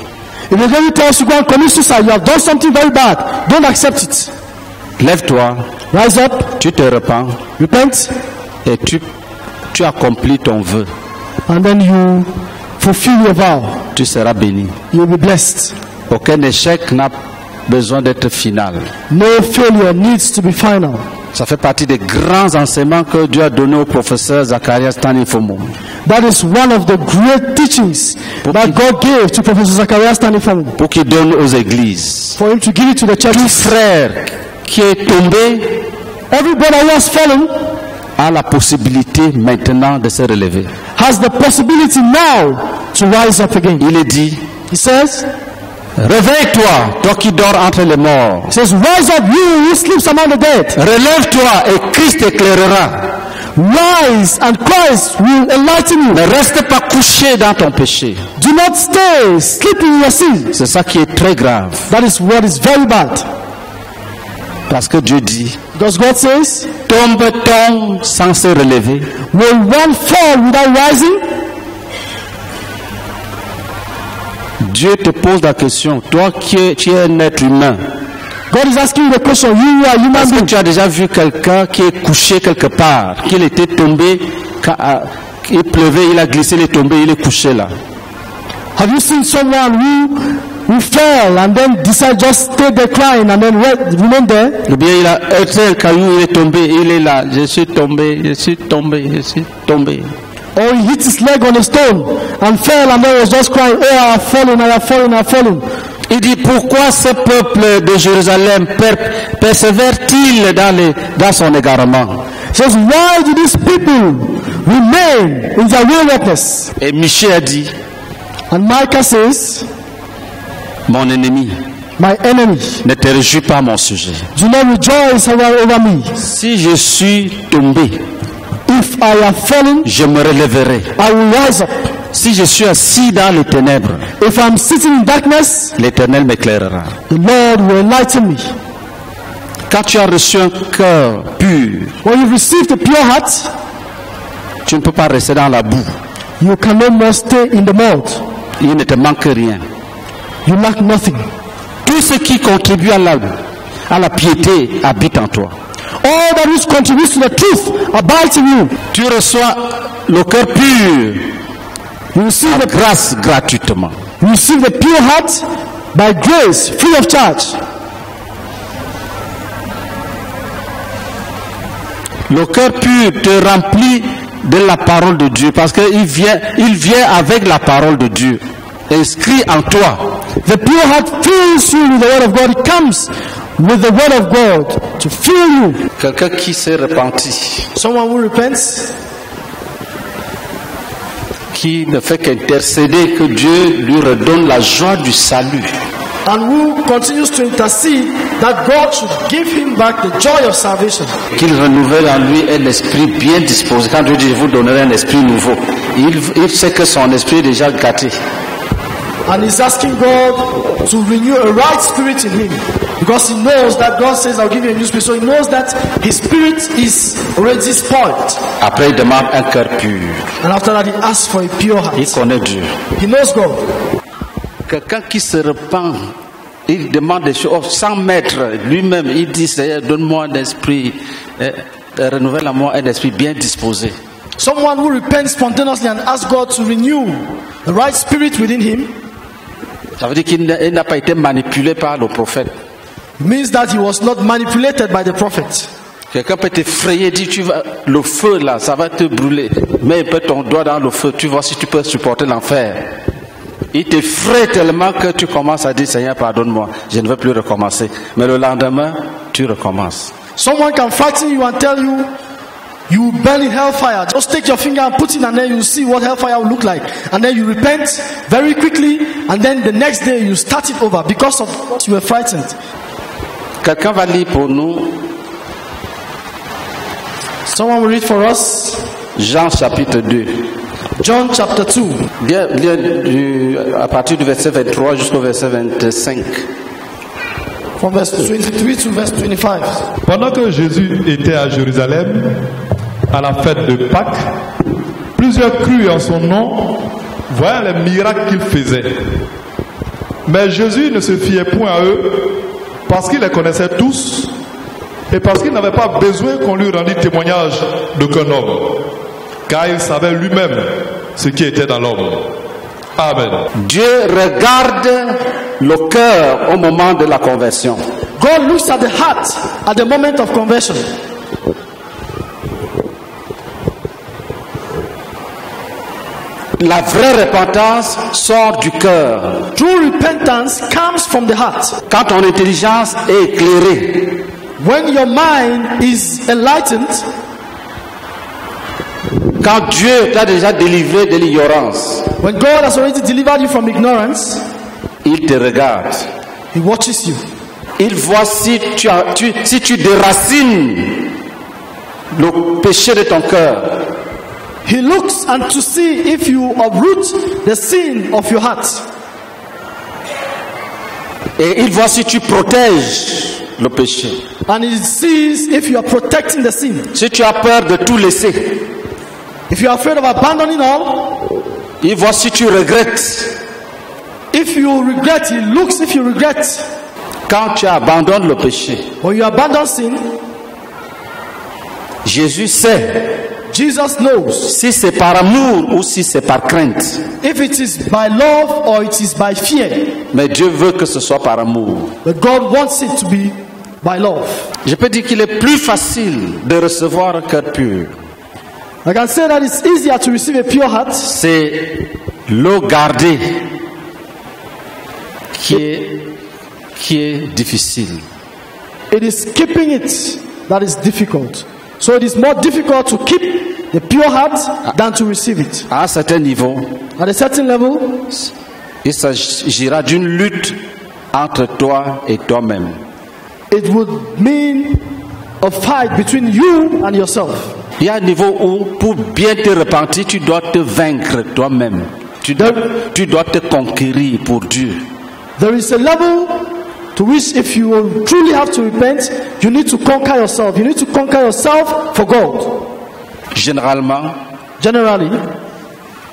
If the devil tells you go and commit suicide, you have done something very bad. Don't accept it. Lève-toi, Rise up, tu te repens repent, et tu, tu accomplis ton vœu. and then you fulfill your vow. Tu seras béni. You'll be blessed. Aucun échec n'a besoin d'être final. No failure needs to be final. Ça fait partie des grands enseignements que Dieu a donnés au professeur Zacharias Tanifomo. That is one of the great teachings that God gave to Professor Zacharias Tanifamu pour qu'il donne aux églises. for him to give it to the Tout churches. frère qui est tombé Every brother who has fallen a la possibilité maintenant de se relever. has the possibility now to rise up again. Il est dit, He says, réveille-toi, toi qui dors entre les morts. says, Rise up, you who sleeps among the dead. Relève-toi et Christ t'éclairera. Rise, and Christ will enlighten you. Ne reste pas couché dans ton péché. Do not stay sleeping in your sin. C'est ça qui est très grave. That is what is very bad. Parce que Dieu dit, Because God says, tombe-t-on sans se relever? Will one fall without rising? Dieu te pose la question, toi qui es, tu es un être humain, God is asking the question. You are human est-ce que tu as déjà vu quelqu'un qui est couché quelque part, qu'il était tombé, ah, il pleuvait, il a glissé, il est tombé, il est couché là? Have you seen someone who who fell and then decided just stay there crying and then re- remain there? Ou bien il a heurté un caillou, il est tombé, il est là, je suis tombé, je suis tombé, je suis tombé. Or he hit his leg on a stone and fell and then was just crying, Oh, I have fallen, I have fallen, I have fallen. Il dit pourquoi ce peuple de Jérusalem per- persévère-t-il dans, les- dans son égarement? He says, Why do these people remain in their waywardness? Et Michel a dit, And Micah says, mon ennemi, My enemy, ne te réjouis pas à mon sujet. do not rejoice over me. Si je suis tombé, If I have fallen, je me relèverai. I will rise up. Si je suis assis dans les ténèbres, If I'm sitting in darkness, l'Éternel m'éclairera. the Lord will enlighten me. Quand tu as reçu un cœur pur, When you've received a pure heart, tu ne peux pas rester dans la boue. you can no more stay in the mold. Il ne te manque rien. You lack nothing. Tout ce qui contribue à la, à la piété habite en toi. All that which contributes to the truth abides in you. Tu reçois le cœur pur, You receive la the, grâce gratuitement. you receive the pure heart by grace, free of charge. Le cœur pur te remplit de la parole de Dieu parce qu'il vient, il vient avec la parole de Dieu, inscrit en toi. The pure heart fills you with the word of God. It comes with the word of God to fill you. Quelqu'un qui s'est repenti, Someone who repents, qui ne fait qu'intercéder, que Dieu lui redonne la joie du salut. and who continues to intercede that God should give him back the joy of salvation. qu'il renouvelle en lui un esprit bien disposé. Quand Dieu dit je vous donnerai un esprit nouveau, il, il sait que son esprit est déjà gâté. And he's asking God to renew a right spirit in him. Because he knows that God says, I'll give you a new spirit. So he knows that his spirit is already spoiled. Après, il demande un cœur pur. And after that, he asks for a pure heart. Il connaît Dieu. He knows God. Quelqu'un qui se repent, il demande des choses oh, sans maître lui-même. Il dit Seigneur, donne-moi un esprit, euh, renouvelle à moi un esprit bien disposé. Someone who repents spontaneously and asks God to renew the right spirit within him Ça veut dire qu'il n'a pas été manipulé par le prophète. means that he was not manipulated by the prophet. Quelqu'un peut t'effrayer, dit tu vas, le feu là, ça va te brûler. Mets un peu ton doigt dans le feu, tu vois si tu peux supporter l'enfer. Il t'effraie tellement que tu commences à dire Seigneur, pardonne-moi, je ne veux plus recommencer. Mais le lendemain, tu recommences. Someone can frighten you and tell you you will burn in hellfire. Just take your finger and put it, and then you see what hellfire will look like. And then you repent very quickly, and then the next day you start it over because of what you were frightened. Quelqu'un va lire pour nous Someone will read for us Jean chapitre 2. John chapter 2, Bien, bien du- à partir du verset 23 jusqu'au verset 25. from verse 23 to verse 25. Pendant que Jésus était à Jérusalem, à la fête de Pâques, plusieurs crurent en son nom, voyant les miracles qu'il faisait. Mais Jésus ne se fiait point à eux, parce qu'il les connaissait tous, et parce qu'il n'avait pas besoin qu'on lui rendît témoignage d'aucun homme, car il savait lui-même ce qui était dans l'homme. Amen. Dieu regarde le cœur au moment de la conversion. God looks at the heart at the moment of conversion. La vraie repentance sort du cœur. True repentance comes from the heart. Quand ton intelligence est éclairée, When your mind is enlightened, quand Dieu t'a déjà délivré de l'ignorance, when God has already delivered you from ignorance, il te regarde. He watches you. Il voit si tu, as- tu- si tu déracines le péché de ton cœur. He looks and to see if you uproot the sin of your heart. Et il voit si tu protèges le péché. And he sees if you are protecting the sin. Si tu as peur de tout laisser, If you are afraid of abandoning all, il voit si tu regrettes. if you regret, he looks if you regret. Quand tu abandonnes le péché, When you abandon sin, Jésus sait Jesus knows si c'est par amour ou si c'est par crainte. if it is by love or it is by fear. Mais Dieu veut que ce soit par amour. But God wants it to be by love. Je peux dire qu'il est plus facile de recevoir un cœur pur. I can say that it's easier to receive a pure heart. C'est l'eau gardée qui est, qui est difficile. It is keeping it that is difficult. So it is more difficult to keep the pure heart than to receive it. À un certain niveau, At a certain level, il s'agira d'une lutte entre toi et toi-même. it would mean a fight between you and yourself. Il y a un niveau où, pour bien te repentir, tu dois te vaincre toi-même. Tu dois, tu dois te conquérir pour Dieu. There is a level to which, if you will truly have to repent, you need to conquer yourself. You need to conquer yourself for God. Généralement, Generally,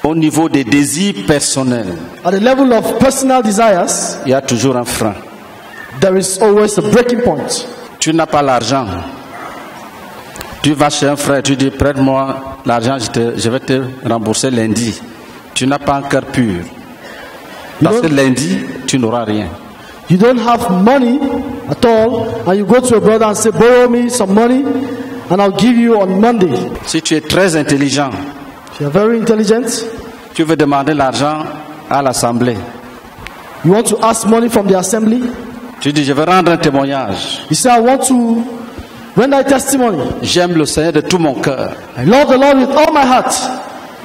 au niveau des désirs personnels, at the level of personal desires, il y a toujours un frein. there is always a breaking point. Tu n'as pas l'argent. Tu vas chez un frère, tu dis prête-moi l'argent, je, je vais te rembourser lundi. Tu n'as pas un cœur pur. Parce que lundi, tu n'auras rien. You don't have money at all, and you go to a brother and say, Borrow me some money, and I'll give you on Monday. Si tu es très intelligent, If you're very intelligent, tu veux demander l'argent à l'assemblée. you want to ask money from the assembly? Tu dis je vais rendre un témoignage. You say, I want to render a testimony. J'aime le Seigneur de tout mon cœur I love the Lord with all my heart,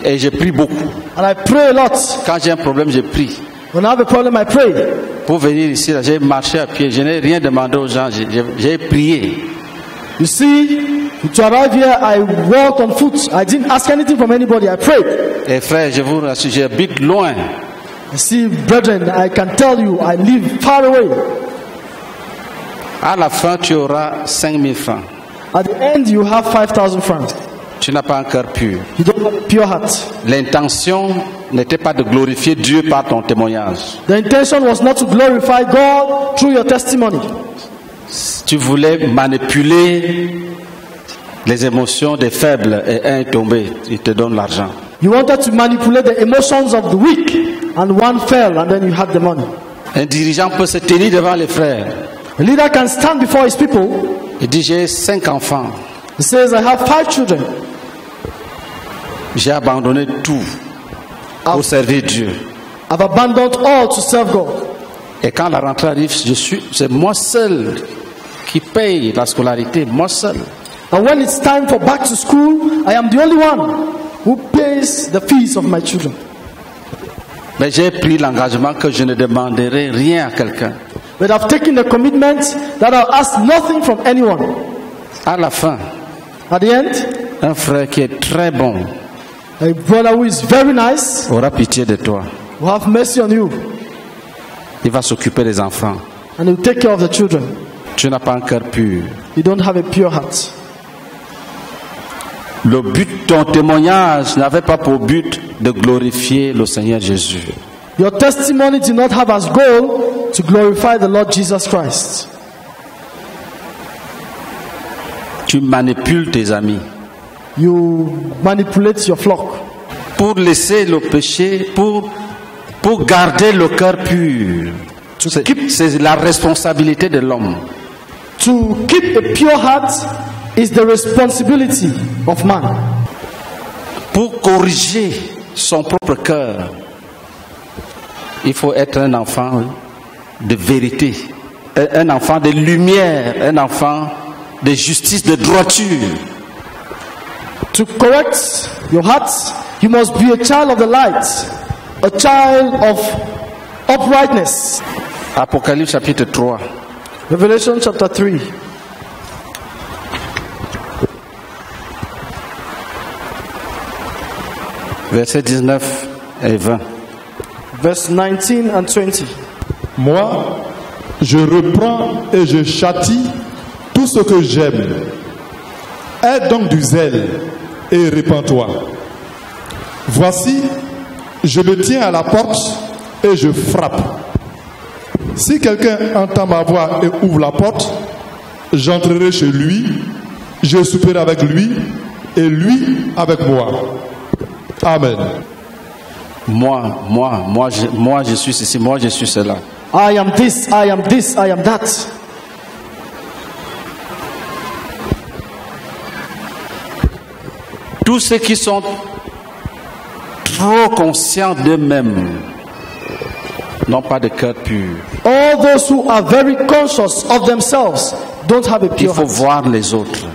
et je prie beaucoup. and I pray a lot. Quand j'ai un problème, je prie. When I have a problem, I pray. Pour venir ici, là, j'ai marché à pied, je n'ai rien demandé aux gens, j'ai- j'ai j'ai prié. You see, to arrive here, I walked on foot. I didn't ask anything from anybody. I prayed. Et frère, je vous rassure, j'habite loin. You see, brethren, I can tell you, I live far away. À la fin, tu auras 5000 francs. At the end, you have 5,000 francs. Tu n'as pas un cœur pur. You don't have a pure heart. L'intention n'était pas de glorifier Dieu par ton témoignage. The intention was not to glorify God through your testimony. Tu voulais manipuler les émotions des faibles et un est tombé, il te donne l'argent. You wanted to manipulate the emotions of the weak, and one fell, and then you had the money. Un dirigeant peut se tenir devant les frères A leader can stand before his people. et dire j'ai cinq enfants, He says, I have five children. j'ai abandonné tout pour servir Dieu. I've abandoned all to serve God. Et quand la rentrée arrive, je suis, c'est moi seul qui paye la scolarité, moi seul. And when it's time for back to school, I am the only one who pays the fees of my children. Mais j'ai pris l'engagement que je ne demanderai rien à quelqu'un. But I've taken the commitment that I'll ask nothing from anyone. À la fin, At the end, un frère qui est très bon a brother who is very nice aura pitié de toi. will have mercy on you Il va s'occuper des enfants. and he will take care of the children. Tu n'as pas un cœur pur. You don't have a pure heart. Le but de ton témoignage n'avait pas pour but de glorifier le Seigneur Jésus. Your testimony did not have as goal to glorify the Lord Jesus Christ. Tu manipules tes amis You manipulate your flock pour laisser le péché, pour, pour garder le cœur pur. C'est la responsabilité de l'homme. To keep a pure heart is the responsibility of man. Pour corriger son propre cœur. Il faut être un enfant de vérité, un enfant de lumière, un enfant de justice, de droiture. To correct your heart, you must be a child of the light, a child of uprightness. Apocalypse chapitre 3. Revelation chapter 3, Versets 19 et 20. verse 19 and 20. Moi, je reprends et je châtie tout ce que j'aime. Aie donc du zèle et répands-toi. Voici, je me tiens à la porte et je frappe. Si quelqu'un entend ma voix et ouvre la porte, j'entrerai chez lui, je souperai avec lui et lui avec moi. Amen. Moi, moi, moi, je, moi, je suis ceci, moi, je suis cela. I am this, I am this, I am that. Tous ceux qui sont trop conscients d'eux-mêmes n'ont pas de cœur pur. All those who are very conscious of themselves don't have a Il pure faut heart. voir les autres,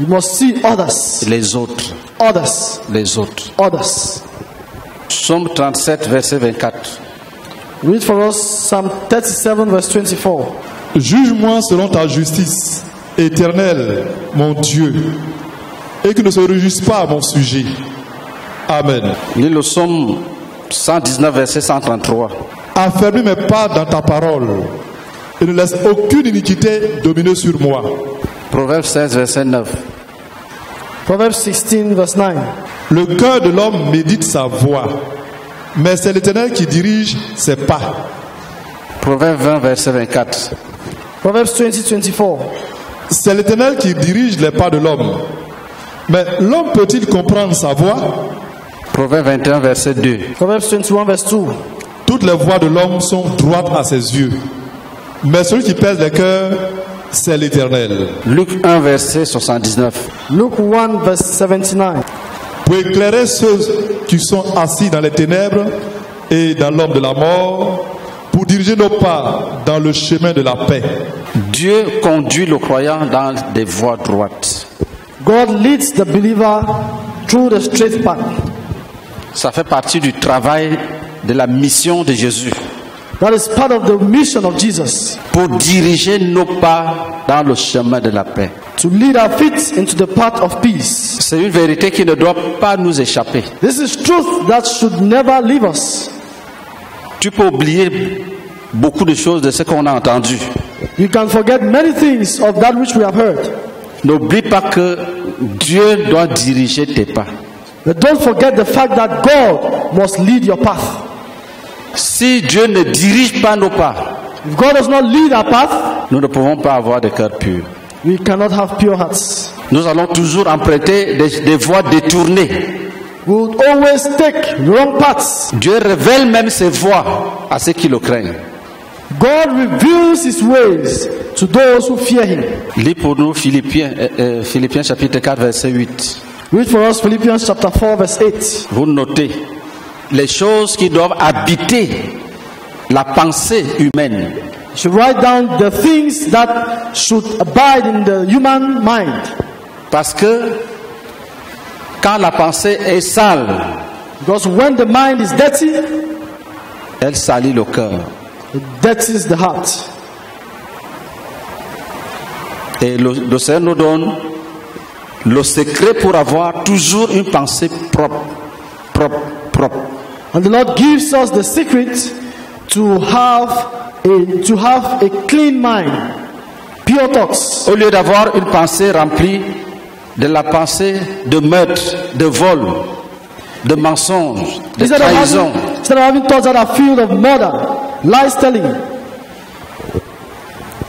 You must see others, les autres, others, les autres. others. Psaume 37, verset 24. Read for us Psalm 37, verse 24. Juge-moi selon ta justice, éternel, mon Dieu, et que ne se réjouisse pas à mon sujet. Amen. Lis le psaume 119, verset 133. Affermis mes pas dans ta parole et ne laisse aucune iniquité dominer sur moi. Proverbe 16, verset 9. Proverbs 16, verse 9. Le cœur de l'homme médite sa voix, mais c'est l'Éternel qui dirige ses pas. Proverbe 20, verset 24. Proverbs 20, 24. C'est l'Éternel qui dirige les pas de l'homme. Mais l'homme peut-il comprendre sa voix? Proverbe 21, verset 2. Proverbs 21, verse 2. Toutes les voies de l'homme sont droites à ses yeux. Mais celui qui pèse les cœurs, c'est l'Éternel. Luc 1, verset 79. Luke 1, verse 79. Pour éclairer ceux qui sont assis dans les ténèbres et dans l'homme de la mort, pour diriger nos pas dans le chemin de la paix. Dieu conduit le croyant dans des voies droites. God leads the believer through the straight path. Ça fait partie du travail de la mission de Jésus That is part of the mission of Jesus pour diriger nos pas dans le chemin de la paix. to lead our feet into the path of peace. C'est une vérité qui ne doit pas nous échapper. This is truth that should never leave us. Tu peux oublier beaucoup de choses de ce qu'on a entendu. You can forget many things of that which we have heard, N'oublie pas que Dieu doit diriger tes pas. but don't forget the fact that God must lead your path. Si Dieu ne dirige pas nos pas, If God does not lead our path, nous ne pouvons pas avoir de cœur pur. we cannot have pure hearts. Nous allons toujours emprunter des, des voies détournées. We will always take wrong paths. Dieu révèle même ses voies à ceux qui le craignent. God reveals his ways to those who fear him. Lis pour nous Philippiens, euh, euh, Philippiens chapitre 4, verset 8. Read for us Philippians chapter 4, verse 8. Vous notez les choses qui doivent habiter la pensée humaine. You should write down the things that should abide in the human mind. Parce que quand la pensée est sale, Because when the mind is dirty, elle salit le cœur. it dirties the heart. Et Seigneur nous donne le secret pour avoir toujours une pensée propre, propre, propre. And the Lord gives us the secret to have a to have a clean mind, pure thoughts. Au lieu d'avoir une pensée remplie de la pensée de meurtre, de vol, de mensonge, de Instead of, trahison, having, instead of having thoughts that are filled of murder, lies telling,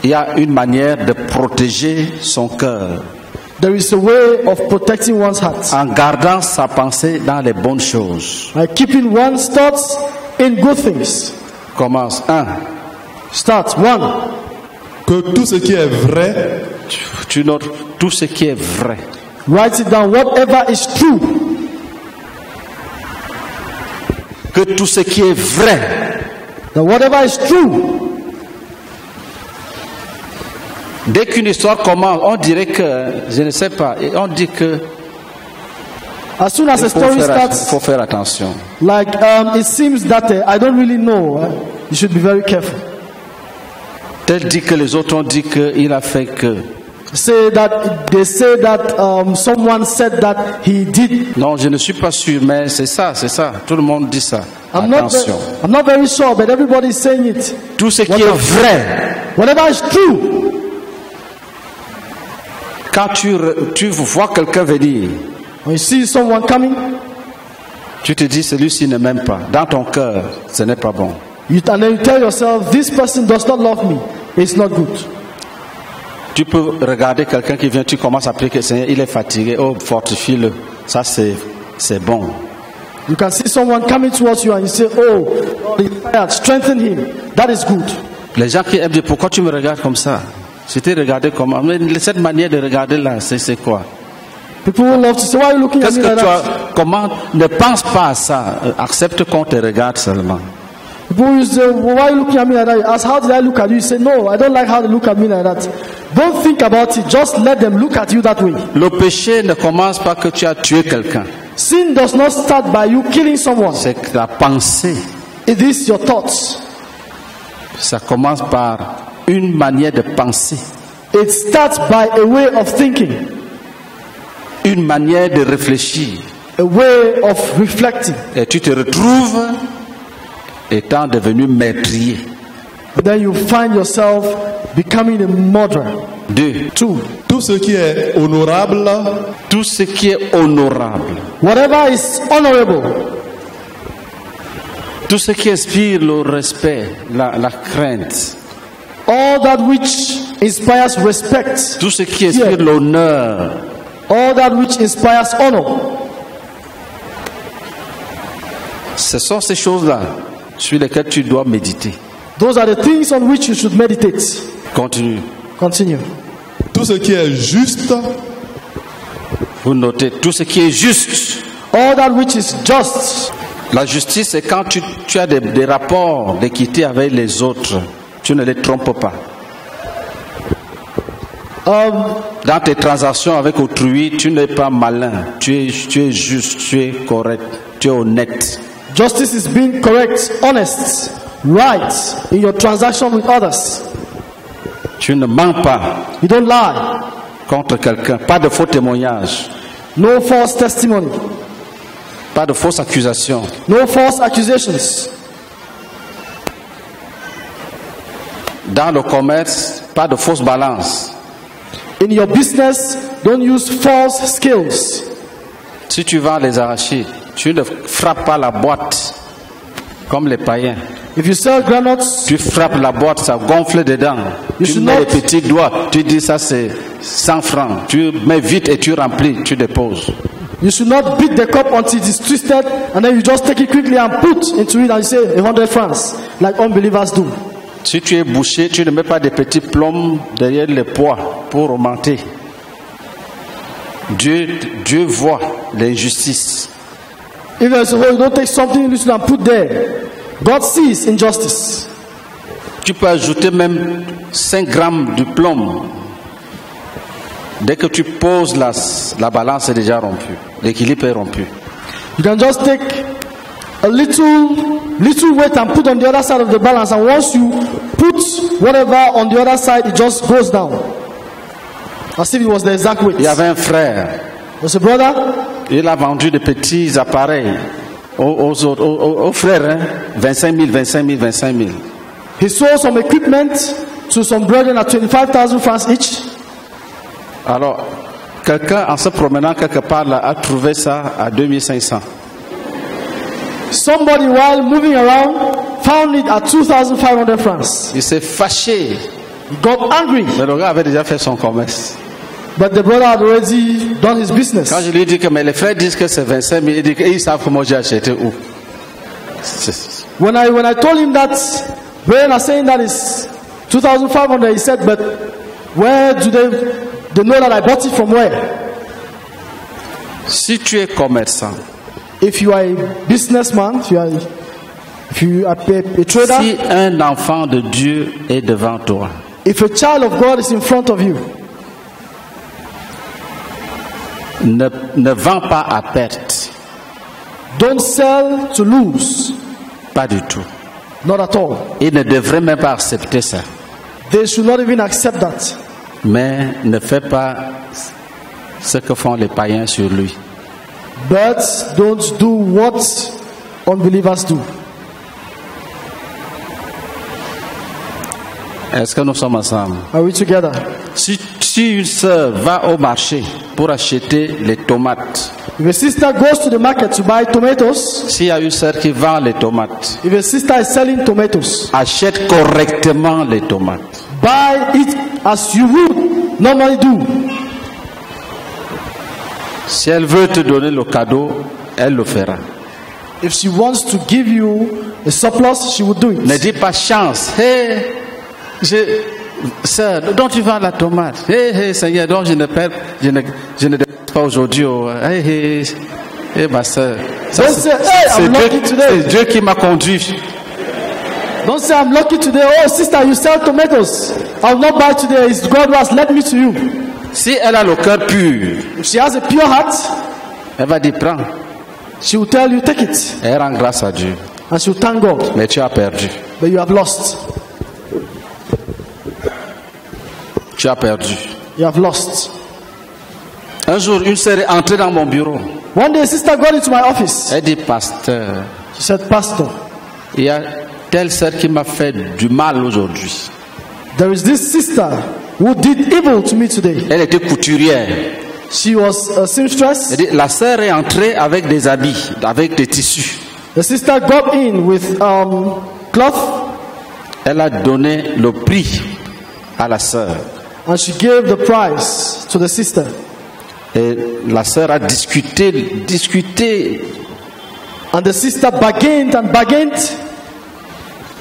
il y a une manière de protéger son cœur there is a way of protecting one's heart en gardant sa pensée dans les bonnes choses. by keeping one's thoughts in good things. Commence. Un, Start one. Que tout ce qui est vrai, tu, tu notes tout ce qui est vrai. Write it down. Whatever is true, que tout ce qui est vrai, that whatever is true, dès qu'une histoire commence, on dirait que, je ne sais pas, et on dit que as soon as il a faut story faire, starts, faut faire attention. like um, it seems that uh, I don't really know, uh, you should be very careful. Tel dit que les autres ont dit qu'il a fait que. Say that they say that um, someone said that he did. Non, je ne suis pas sûr, mais c'est ça, c'est ça. Tout le monde dit ça. I'm not, Attention. ve- I'm not very sure, but everybody is saying it. Tout ce qui What est else? vrai, Whatever is true, quand tu, tu vois quelqu'un venir, when you see someone coming, tu te dis celui-ci ne m'aime pas. Dans ton cœur, ce n'est pas bon. you, and then you tell yourself, this person does not love me. It's not good. Tu peux regarder quelqu'un qui vient, tu commences à prier que Seigneur, il est fatigué. Oh, fortifie-le. Ça, c'est, c'est bon. You can see someone coming towards you and you say, oh, Lord, he's tired. Strengthen him. That is good. Les gens qui aiment pourquoi tu me regardes comme ça? Je t'ai regardé comment Mais cette manière de regarder là, c'est, quoi? People will love to say, why are you looking at me que like tu as that? Comment Ne pense pas à ça. Euh, Accepte qu'on te regarde seulement. People will say, well, why are you looking at me like that? You ask, how did I look at you? You say, no, I don't like how they look at me like that. Don't think about it. Just let them look at you that way. Le péché ne commence pas que tu as tué quelqu'un. Sin does not start by you killing someone. C'est ta pensée. It is your thoughts. Ça commence par une manière de penser, It starts by a way of thinking, une manière de réfléchir. a way of reflecting. Et tu te retrouves étant devenu meurtrier. Then you find yourself becoming a murderer. Deux, Two, Tout ce qui est honorable, tout ce qui est honorable, whatever is honorable, tout ce qui inspire le respect, la, la crainte, all that which inspires respect, tout ce qui inspire l'honneur, all that which inspires honor, ce sont ces choses-là sur lesquelles tu dois méditer. those are the things on which you should meditate. Continue. Continue. tout ce qui est juste, Vous notez tout ce qui est juste. All that which is just. La justice, c'est quand tu, tu as des, des rapports d'équité avec les autres, tu ne les trompes pas. Dans tes transactions avec autrui, tu n'es pas malin, tu es, tu es juste, tu es correct, tu es honnête. justice is being correct, honest, right in your transaction with others. Tu ne mens pas You don't lie. contre quelqu'un, pas de faux témoignages, No false testimony. pas de fausses accusations. No false accusations. Dans le commerce, pas de fausses balances. In your business, don't use false skills. Si tu vends les arachides, tu ne frappes pas la boîte comme les païens. If you sell granules, Tu frappes la boîte, ça gonfle dedans. You Tu mets not- les petits doigts, tu dis ça c'est 100 francs. Tu mets vite et tu remplis, tu déposes. you should not beat the cup until it is twisted and then you just take it quickly and put into it and you say a hundred francs, like unbelievers do. Si tu es bouché, tu ne mets pas des petits plombs derrière les poids pour augmenter. Dieu, Dieu voit l'injustice. If a don't take something and put there. God sees injustice. Tu peux ajouter même 5 grammes de plomb. Dès que tu poses la, la balance est déjà rompue. L'équilibre est rompu. You can just take a little little weight and put on the other side of the balance and once you put whatever on the other side it just goes down as if it was the exact weight Il y avait un frère. there's a brother Il a vendu de petits appareils aux, aux, autres- aux- aux frères. hein. 25 000, 25 000, 25 000. he sold some equipment to some brethren at 25,000 francs each Alors, quelqu'un en se promenant quelque part là, a trouvé ça à 2500. Somebody while moving around found it at 2,500 francs Il s'est fâché. he got angry Mais le gars avait déjà fait son commerce. but the brother had already done his business Quand je lui dit que mais les frères disent que c'est 25 000, il dit qu'ils savent comment j'ai acheté où. When I when I told him that, brethren are saying that is 2,500, he said, but where do they they know that I bought it from where? Si tu es commerçant, If you are a businessman, if you are If you are a, trader, Si un enfant de Dieu est devant toi, if a child of God is in front of you, ne, ne vends pas à perte. don't sell to lose. Pas du tout. Not at all. Il ne devrait même pas accepter ça. They should not even accept that. Mais ne fais pas ce que font les païens sur lui. But don't do what unbelievers do. Est-ce que nous sommes ensemble? Are we together? si, si une sœur va au marché pour acheter les tomates, If a sister goes to the market to buy tomatoes, s'il y a une sœur qui vend les tomates, if a sister is selling tomatoes, achète correctement les tomates. buy it as you would normally do. Si elle veut te donner le cadeau, elle le fera. If she wants to give you a surplus, she will do Ne it. dis pas chance. Hé, je, sœur, dont tu vends la tomate. Hé, hé, Seigneur, donc je ne perds, je ne, je ne dépense pas aujourd'hui. oh. Hé, hé, hé, ma sœur. C'est- hey, Dieu, Dieu qui m'a conduit. Don't say, I'm lucky today. Oh, sister, you sell tomatoes. I'll not buy today. It's God who has led me to you. Si elle a le cœur pur, If she has a pure heart, elle va dire prends. she will tell you, take it. Elle rend grâce à Dieu. And she will thank God. Mais tu as perdu. But you have lost. Tu as perdu. You have lost. Un jour, une sœur est entrée dans mon bureau. One day, a sister got into my office. Elle dit, pasteur, She said, Pastor, il y a telle sœur qui m'a fait du mal aujourd'hui. there is this sister who did evil to me today? Elle était couturière. She was a seamstress. La sœur est entrée avec des habits, avec des tissus. The sister got in with um, cloth Elle a donné le prix à la sœur. and she gave the price to the sister. Et la sœur a discuté, discuté. And the sister bargained and bargained.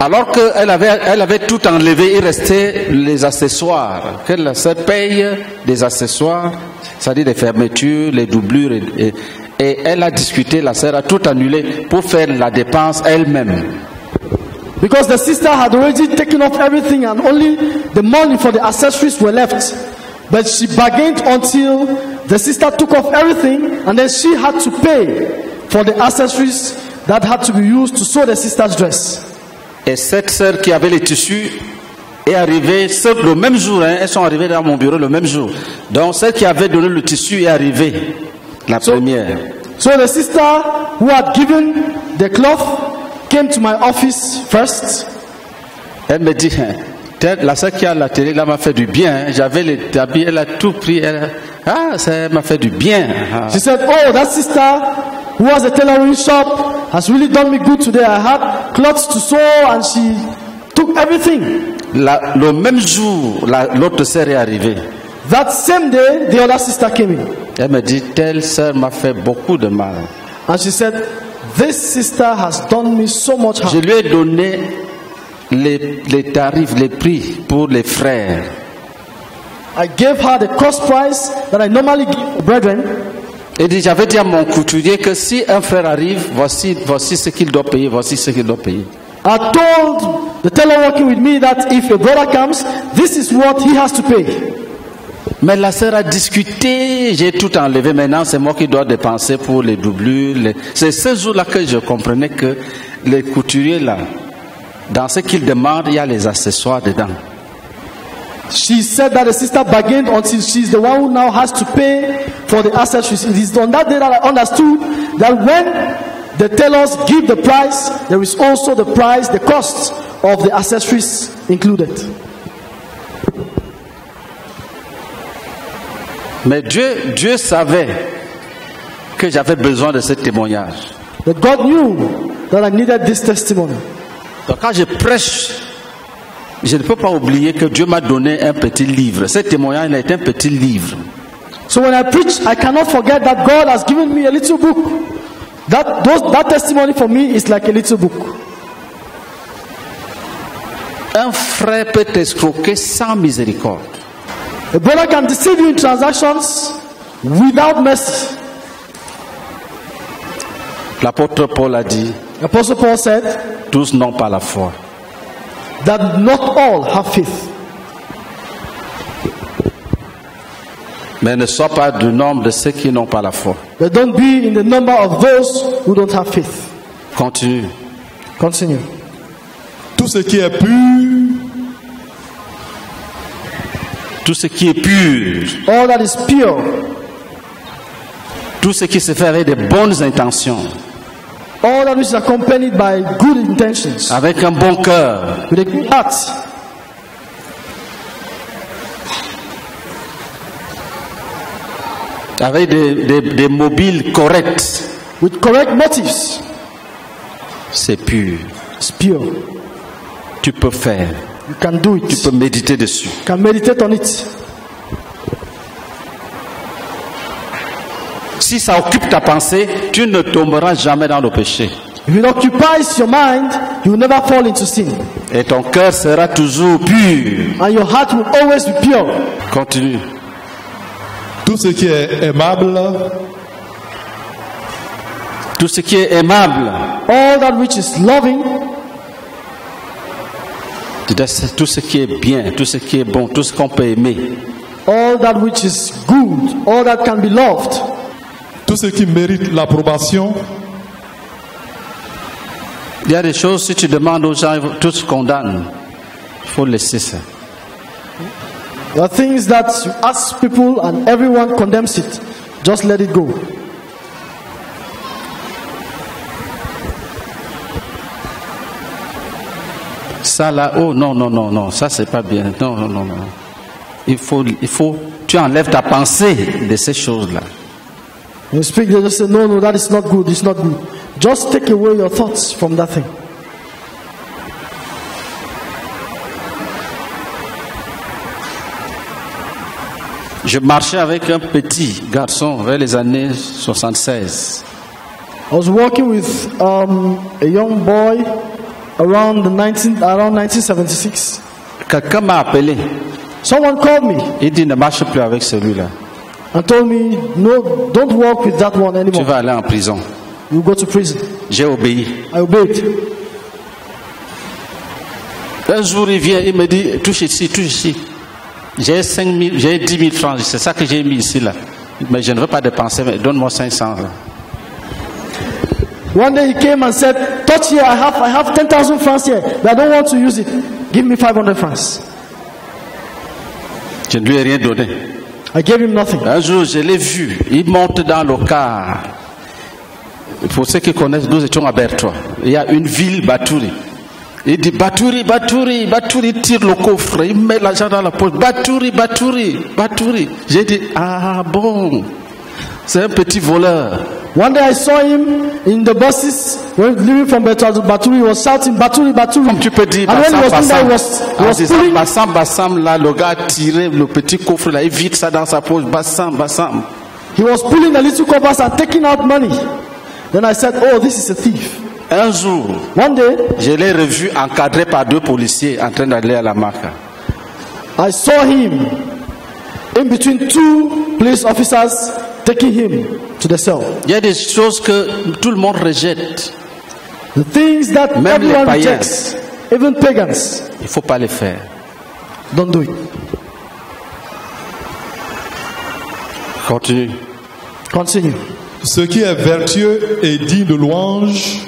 Alors qu'elle avait, elle avait tout enlevé, il restait les accessoires. Que la sœur paye des accessoires, c'est-à-dire des fermetures, les doublures. Et, et- et elle a discuté, la sœur a tout annulé pour faire la dépense elle-même. Because the sister had already taken off everything and only the money for the accessories were left. But she bargained until the sister took off everything and then she had to pay for the accessories that had to be used to sew the sister's dress. Et cette sœur qui avait les tissus est arrivée le même jour. hein, elles sont arrivées dans mon bureau le même jour. Donc celle qui avait donné le tissu est arrivée, la première. So the sister who had given the cloth came to my office first. Elle me dit, hein, la sœur qui a la télé là m'a fait du bien. hein. J'avais les habits, elle a tout pris. Elle a- ah, ça m'a fait du bien. Ah. She said, Oh, that sister who has a tailoring shop has really done me good today. I had clothes to sew and she took everything. La- le même jour, la- l'autre sœur est arrivée. That same day, the other sister came in. Elle me dit, telle sœur m'a fait beaucoup de mal. And she said, This sister has done me so much Je harm. lui ai donné les, les tarifs, les prix pour les frères. I gave her the cost price that I normally give brethren. Et dit, j'avais dit à mon couturier que si un frère arrive, voici, voici ce qu'il doit payer, voici ce qu'il doit payer. I told the tailor working with me that if a brother comes, this is what he has to pay. Mais la sœur a discuté, j'ai tout enlevé. Maintenant, c'est moi qui dois dépenser pour les doublures. les- C'est ce jour-là que je comprenais que les couturiers, là, dans ce qu'ils demandent, il y a les accessoires dedans. She said that the sister bargained until she's the one who now has to pay for the accessories. It is on that day that I understood that when the tailors give the price, there is also the price, the cost of the accessories included. Mais Dieu, Dieu savait que j'avais besoin de ce témoignage. But God knew that I needed this testimony. Donc quand je prêche, je ne peux pas oublier que Dieu m'a donné un petit livre. Ce témoignage est un petit livre. So when I preach, I cannot forget that God has given me a little book. That, those, that testimony for me is like a little book. Un frère peut t'escroquer sans miséricorde. A brother can deceive you in transactions without mercy. L'apôtre Paul a dit, Apostle Paul said tous n'ont pas la foi. That not all have faith. Mais ne sois pas du nombre de ceux qui n'ont pas la foi. But don't be in the number of those who don't have faith. Continue. Continue. Tout ce qui est pur, Tout ce qui est pur, All that is pure, tout ce qui se fait avec de bonnes intentions, all that which is accompanied by good intentions, avec un bon cœur, with a good heart, avec des, des- des mobiles corrects, with correct motives, c'est pur. is pure. Tu peux faire, You can do tu it. peux méditer dessus. You can meditate on it. Si ça occupe ta pensée, tu ne tomberas jamais dans le péché. If it occupies your mind, you will never fall into sin. Et ton cœur sera toujours pur. And your heart will always be pure. Continue. tout ce qui est aimable, Tout ce qui est aimable, All that which is loving, tout ce qui est bien, tout ce qui est bon, tout ce qu'on peut aimer, all that which is good, all that can be loved, tout ce qui mérite l'approbation, Il y a des choses, si tu demandes aux gens, ils vont- tous condamnent. Il faut laisser ça. there are things that you ask people and everyone condemns it. Just let it go. Ça là, oh non, non, non, non, ça c'est pas bien. Non, non, non, non. Il faut, il faut, tu enlèves ta pensée de ces choses-là. You speak, they just say, no, no, that is not good, it's not good. Just take away your thoughts from that thing. Je marchais avec un petit garçon vers les années 76. I was working with um, a young boy around the 19, around 1976. Quelqu'un m'a appelé. Someone called me Il dit ne marche plus avec celui-là. And told me, no, don't work with that one Tu anymore. vas aller en prison. You go to prison. J'ai obéi. I obeyed. Un jour, il vient, il me dit touche ici, touche ici. J'ai 5 000, j'ai 10 000 francs. C'est ça que j'ai mis ici là. Mais je ne veux pas dépenser. Donne-moi 500. là. One day he came and said, touch here, I have, I have 10,000 francs here, but I don't want to use it. Give me 500 francs. Je ne lui ai rien donné. I gave him nothing. Un jour, je l'ai vu. Il monte dans le car. Pour ceux qui connaissent, nous étions à Bertois. Il y a une ville, Batouri. Il dit Batouri, Batouri, Batouri, il tire le coffre, il met l'argent dans la poche. Batouri, Batouri, Batouri. J'ai dit, ah bon, c'est un petit voleur. One day I saw him in the buses, when leaving from to Baturi, he was shouting, Baturi, Baturi. Comme tu peux dire, And when he was Bassam, he was, he was pulling, Bassam, Bassam, là, le gars a tiré le petit coffre, là, il vide ça dans sa poche. Bassam, Bassam. he was pulling the little covers and taking out money. Then I said, oh, this is a thief. Un jour, One day, je l'ai revu encadré par deux policiers en train d'aller à la marque. I saw him in between two police officers taking him to the cell. Il y a des choses que tout le monde rejette. The things that Même les everyone païens. rejects, even pagans, Il ne faut pas les faire. don't do it. Continue. Continue. ce qui est vertueux et digne de louange,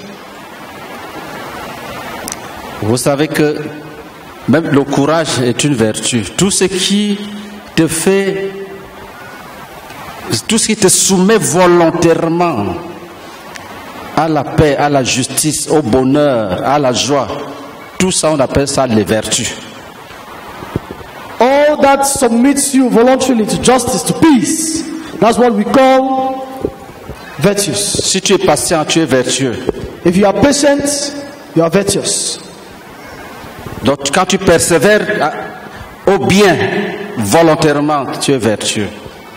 Vous savez que même le courage est une vertu. Tout ce qui te fait, tout ce qui te soumet volontairement à la paix, à la justice, au bonheur, à la joie, tout ça on appelle ça les vertus. All that submits you voluntarily to justice, to peace, that's what we call virtues. Si tu es patient, tu es vertueux. If you are patient, you are virtuous. Donc quand tu persévères au bien volontairement, tu es vertueux.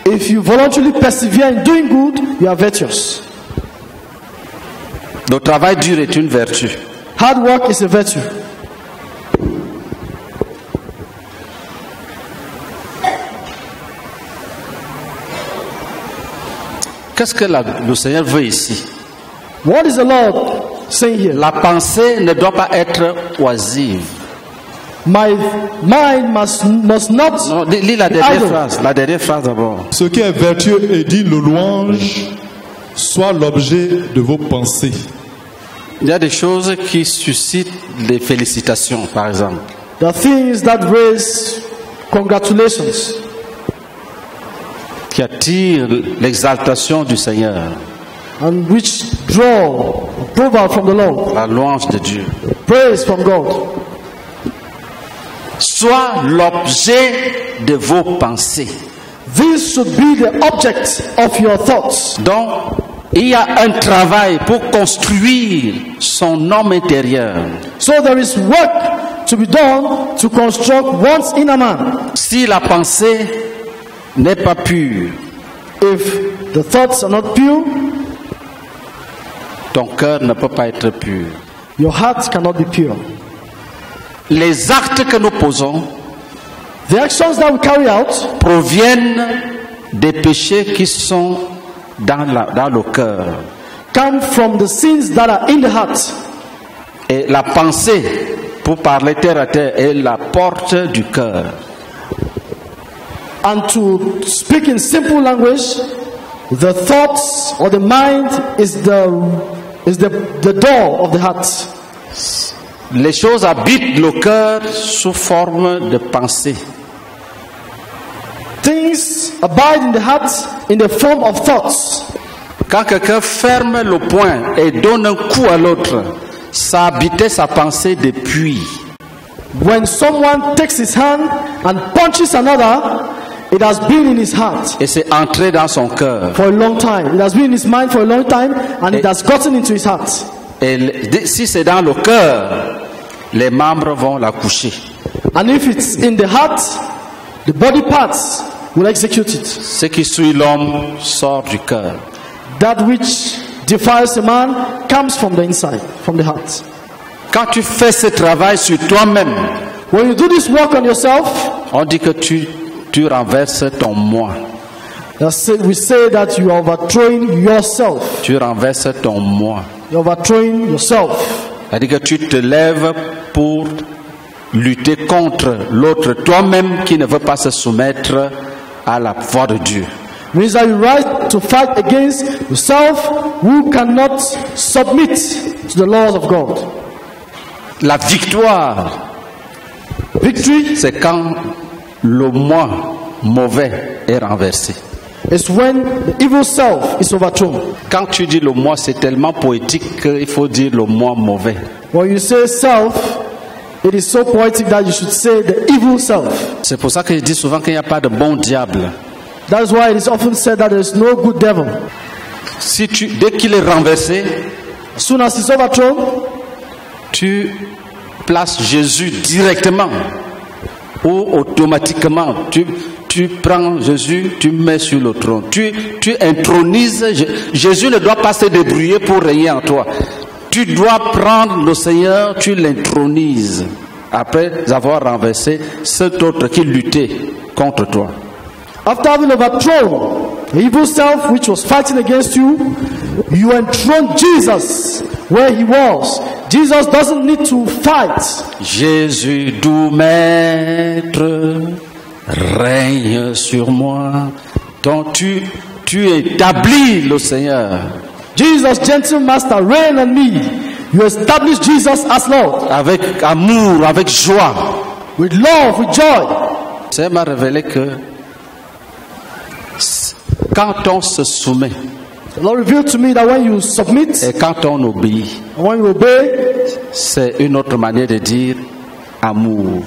If you voluntarily persevere in doing good, you are virtuous. Le travail dur est une vertu. Hard work is a virtue. Qu'est-ce que la- le Seigneur veut ici? What is the Lord saying here? La pensée ne doit pas être oisive. My mind must, must not. Non, lis lis la dernière idle. phrase. La dernière phrase d'abord. Ce qui est vertueux et digne de louange soit l'objet de vos pensées. Il y a des choses qui suscitent des félicitations, par exemple. The things that raise congratulations, qui attirent l'exaltation du Seigneur, and which draw approval from the Lord, la louange de Dieu. praise from God. Soit l'objet de vos pensées. This should be the object of your thoughts. Donc, il y a un travail pour construire son homme intérieur. So there is work to be done to construct one's inner man. Si la pensée n'est pas pure, If the thoughts are not pure, ton cœur ne peut pas être pur. your heart cannot be pure. Les actes que nous posons The actions that we carry out proviennent des péchés qui sont dans, la- dans le cœur. come from the sins that are in the heart. Et la pensée, pour parler terre à terre, est la porte du cœur. And to speak in simple language, the thoughts or the mind is the is the, the door of the heart. Les choses habitent le cœur sous forme de pensée. Things abide in the heart in the form of thoughts. Quand quelqu'un ferme le poing et donne un coup à l'autre, ça habitait sa pensée depuis. When someone takes his hand and punches another, it has been in his heart Et c'est entré dans son cœur. for a long time. It has been in his mind for a long time and it has gotten into his heart. Et si c'est dans le cœur, les membres vont la coucher. And if it's in the heart, the body parts will execute it. Ce qui suit l'homme sort du cœur. That which defiles a man comes from the inside, from the heart. Quand tu fais ce travail sur toi-même, When you do this work on yourself, on dit que tu, tu renverses ton moi. we say that you are overthrowing yourself. Tu renverses ton moi. You're overthrowing yourself. C'est-à-dire que tu te lèves pour lutter contre l'autre, toi-même qui ne veut pas se soumettre à la voix de Dieu. means that you rise to fight against yourself who cannot submit to the laws of God. La victoire, Victory c'est quand le moi mauvais est renversé. Is when the evil self is overthrown. Quand tu dis le moi, c'est tellement poétique qu'il faut dire le moi mauvais. When you say self, it is so poetic that you should say the evil self. C'est pour ça que je dis souvent qu'il n'y a pas de bon diable. That is why it is often said that there is no good devil. Si tu, dès qu'il est renversé, As soon as it's overthrown, tu places Jésus directement ou automatiquement. Tu, tu prends Jésus, tu mets sur le trône. Tu, tu intronises. Jésus ne doit pas se débrouiller pour régner en toi. Tu dois prendre le Seigneur, tu l'intronises après avoir renversé cet autre qui luttait contre toi. after having overthrown the evil self which was fighting against you, you enthroned Jesus where he was. Jesus doesn't need to fight. Jésus, doux maître, règne sur moi. Donc tu, tu établis le Seigneur Jesus, gentle master, reign on me. You establish Jesus as Lord avec amour, avec joie. with love, with joy. Ça m'a révélé que quand on se soumet The Lord revealed to me that when you submit et quand on obéit, and when you obey, c'est une autre manière de dire amour.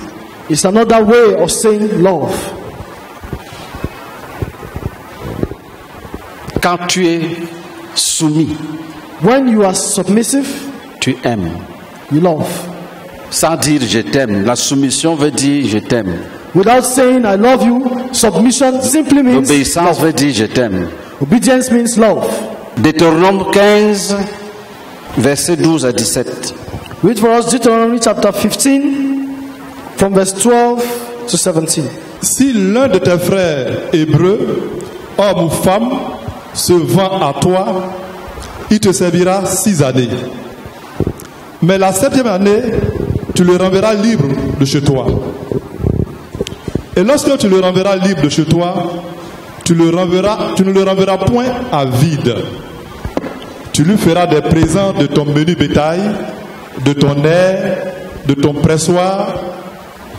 it's another way of saying love. Quand tu es soumis, When you are submissive, tu aimes. you love. Sans dire je t'aime. La soumission veut dire je t'aime. Without saying I love you, submission simply means L'obéissance veut dire je t'aime. obedience means love. Deutéronome 15, versets 12 à 17. Read for us Deuteronomy chapter 15 from verse 12 to 17. Si l'un de tes frères hébreux, homme ou femme, se vend à toi, il te servira six années. Mais la septième année, tu le renverras libre de chez toi. Et lorsque tu le renverras libre de chez toi, tu, le tu ne le renverras point à vide. Tu lui feras des présents de ton menu bétail, de ton air, de ton pressoir,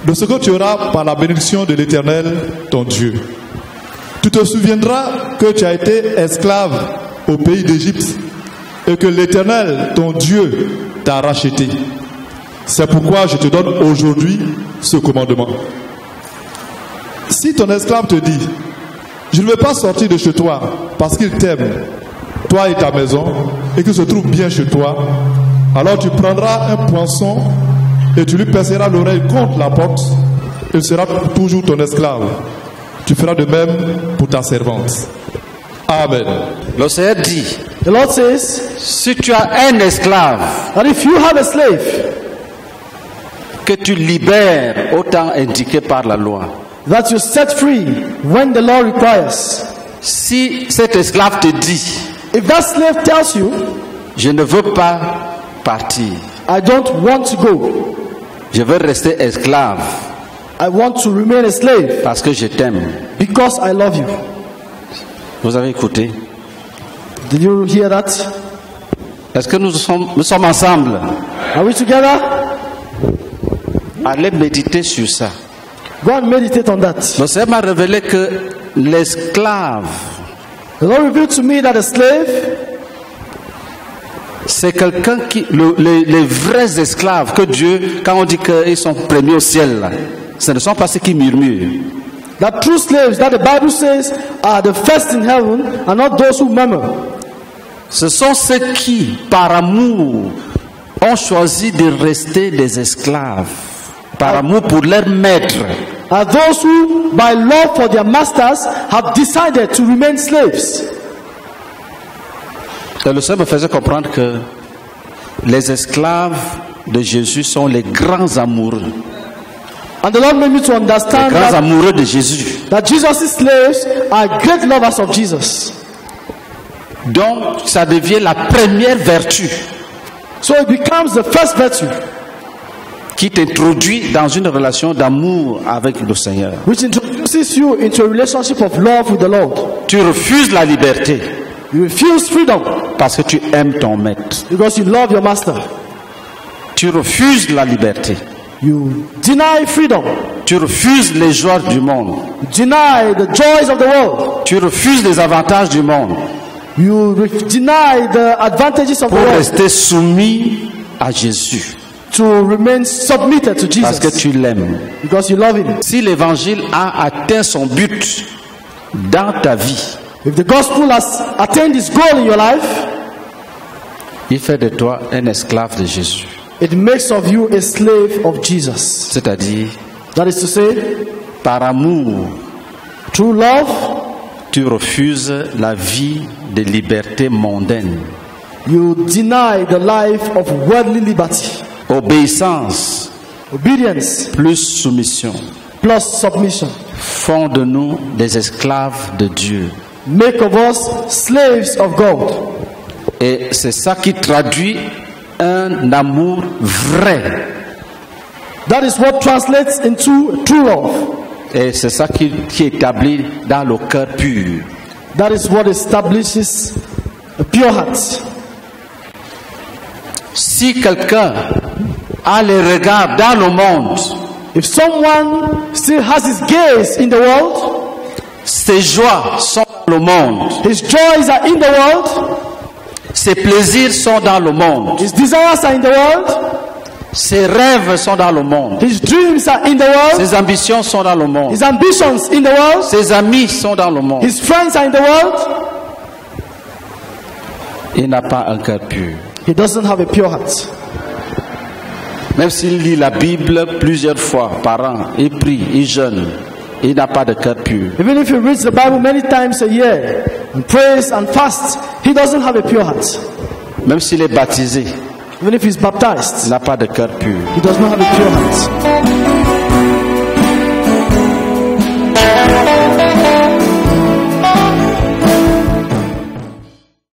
de ce que tu auras par la bénédiction de l'Éternel, ton Dieu. Tu te souviendras que tu as été esclave au pays d'Égypte et que l'Éternel, ton Dieu, t'a racheté. C'est pourquoi je te donne aujourd'hui ce commandement. Si ton esclave te dit, je ne veux pas sortir de chez toi parce qu'il t'aime, toi et ta maison, et qu'il se trouve bien chez toi, alors tu prendras un poinçon et tu lui perceras l'oreille contre la porte, il sera toujours ton esclave. Tu feras de même pour ta servante. Amen. Le Seigneur dit, The Lord says si tu as un esclave if you have a slave que tu libères au temps indiqué par la loi, that you set free when the law requires, si cet esclave te dit, if that slave tells you, je ne veux pas partir, I don't want to go, je veux rester esclave I want to remain a slave parce que je t'aime. because I love you. Vous avez écouté? Did you hear that? Est-ce que nous sommes, nous sommes ensemble? Are we together? Allez méditer sur ça. Go and meditate on that. Le Seigneur m'a révélé que l'esclave, The Lord revealed to me that a slave c'est quelqu'un qui, le- les, les vrais esclaves que Dieu, quand on dit qu'ils sont premiers au ciel, là, ce ne sont pas ceux qui murmurent. that true slaves that the Bible says are the first in heaven are not those who murmur. Ce sont ceux qui, par amour, ont choisi de rester des esclaves. Par amour pour leur maître. Are those who, by love for their masters, have decided to remain slaves. Et le Seigneur me faisait comprendre que les esclaves de Jésus sont les grands amoureux. And the Lord made me to Les understand grands that, amoureux de Jésus. that Jesus' slaves are great lovers of Jesus. Donc, ça devient la première vertu So it becomes the first virtue qui t'introduit dans une relation d'amour avec le Seigneur. which introduces you into a relationship of love with the Lord. Tu refuses la liberté You refuse freedom parce que tu aimes ton maître. because you love your master. Tu refuses la liberté. You deny freedom. Tu refuses les joies du monde. You deny the joys of the world. Tu refuses les avantages du monde You deny the advantages of the pour world rester soumis à Jésus to remain submitted to parce que Jesus tu l'aimes. because you love Him. Si l'évangile a atteint son but dans ta vie, If the gospel has attained its goal in your life, il fait de toi un esclave de Jésus. it makes of you a slave of Jesus. C'est-à-dire, That is to say, par amour, through love, tu refuses la vie de liberté mondaine. you deny the life of worldly liberty, Obéissance obedience plus soumission plus submission. font de nous des esclaves de Dieu. Make of us slaves of God. Et c'est ça qui traduit un amour vrai. That is what translates into true love. Et c'est ça qui, qui établit dans le cœur pur. That is what establishes a pure heart. Si quelqu'un a les regards dans le monde, If someone still has his gaze in the world, ses joies sont dans le monde, his joys are in the world, ses plaisirs sont dans le monde, his desires are in the world, ses rêves sont dans le monde, his dreams are in the world, ses ambitions sont dans le monde, his ambitions in the world, ses amis sont dans le monde. his friends are in the world, Il n'a pas un cœur pur. He doesn't have a pure heart. Même s'il lit la Bible plusieurs fois par an, il prie, il jeûne, il n'a pas de cœur pur. Even if he reads the Bible many times a year and prays and fasts, he doesn't have a pure heart. Même s'il est baptisé, Even if he's il baptized, n'a pas de cœur pur. he does not have a pure heart.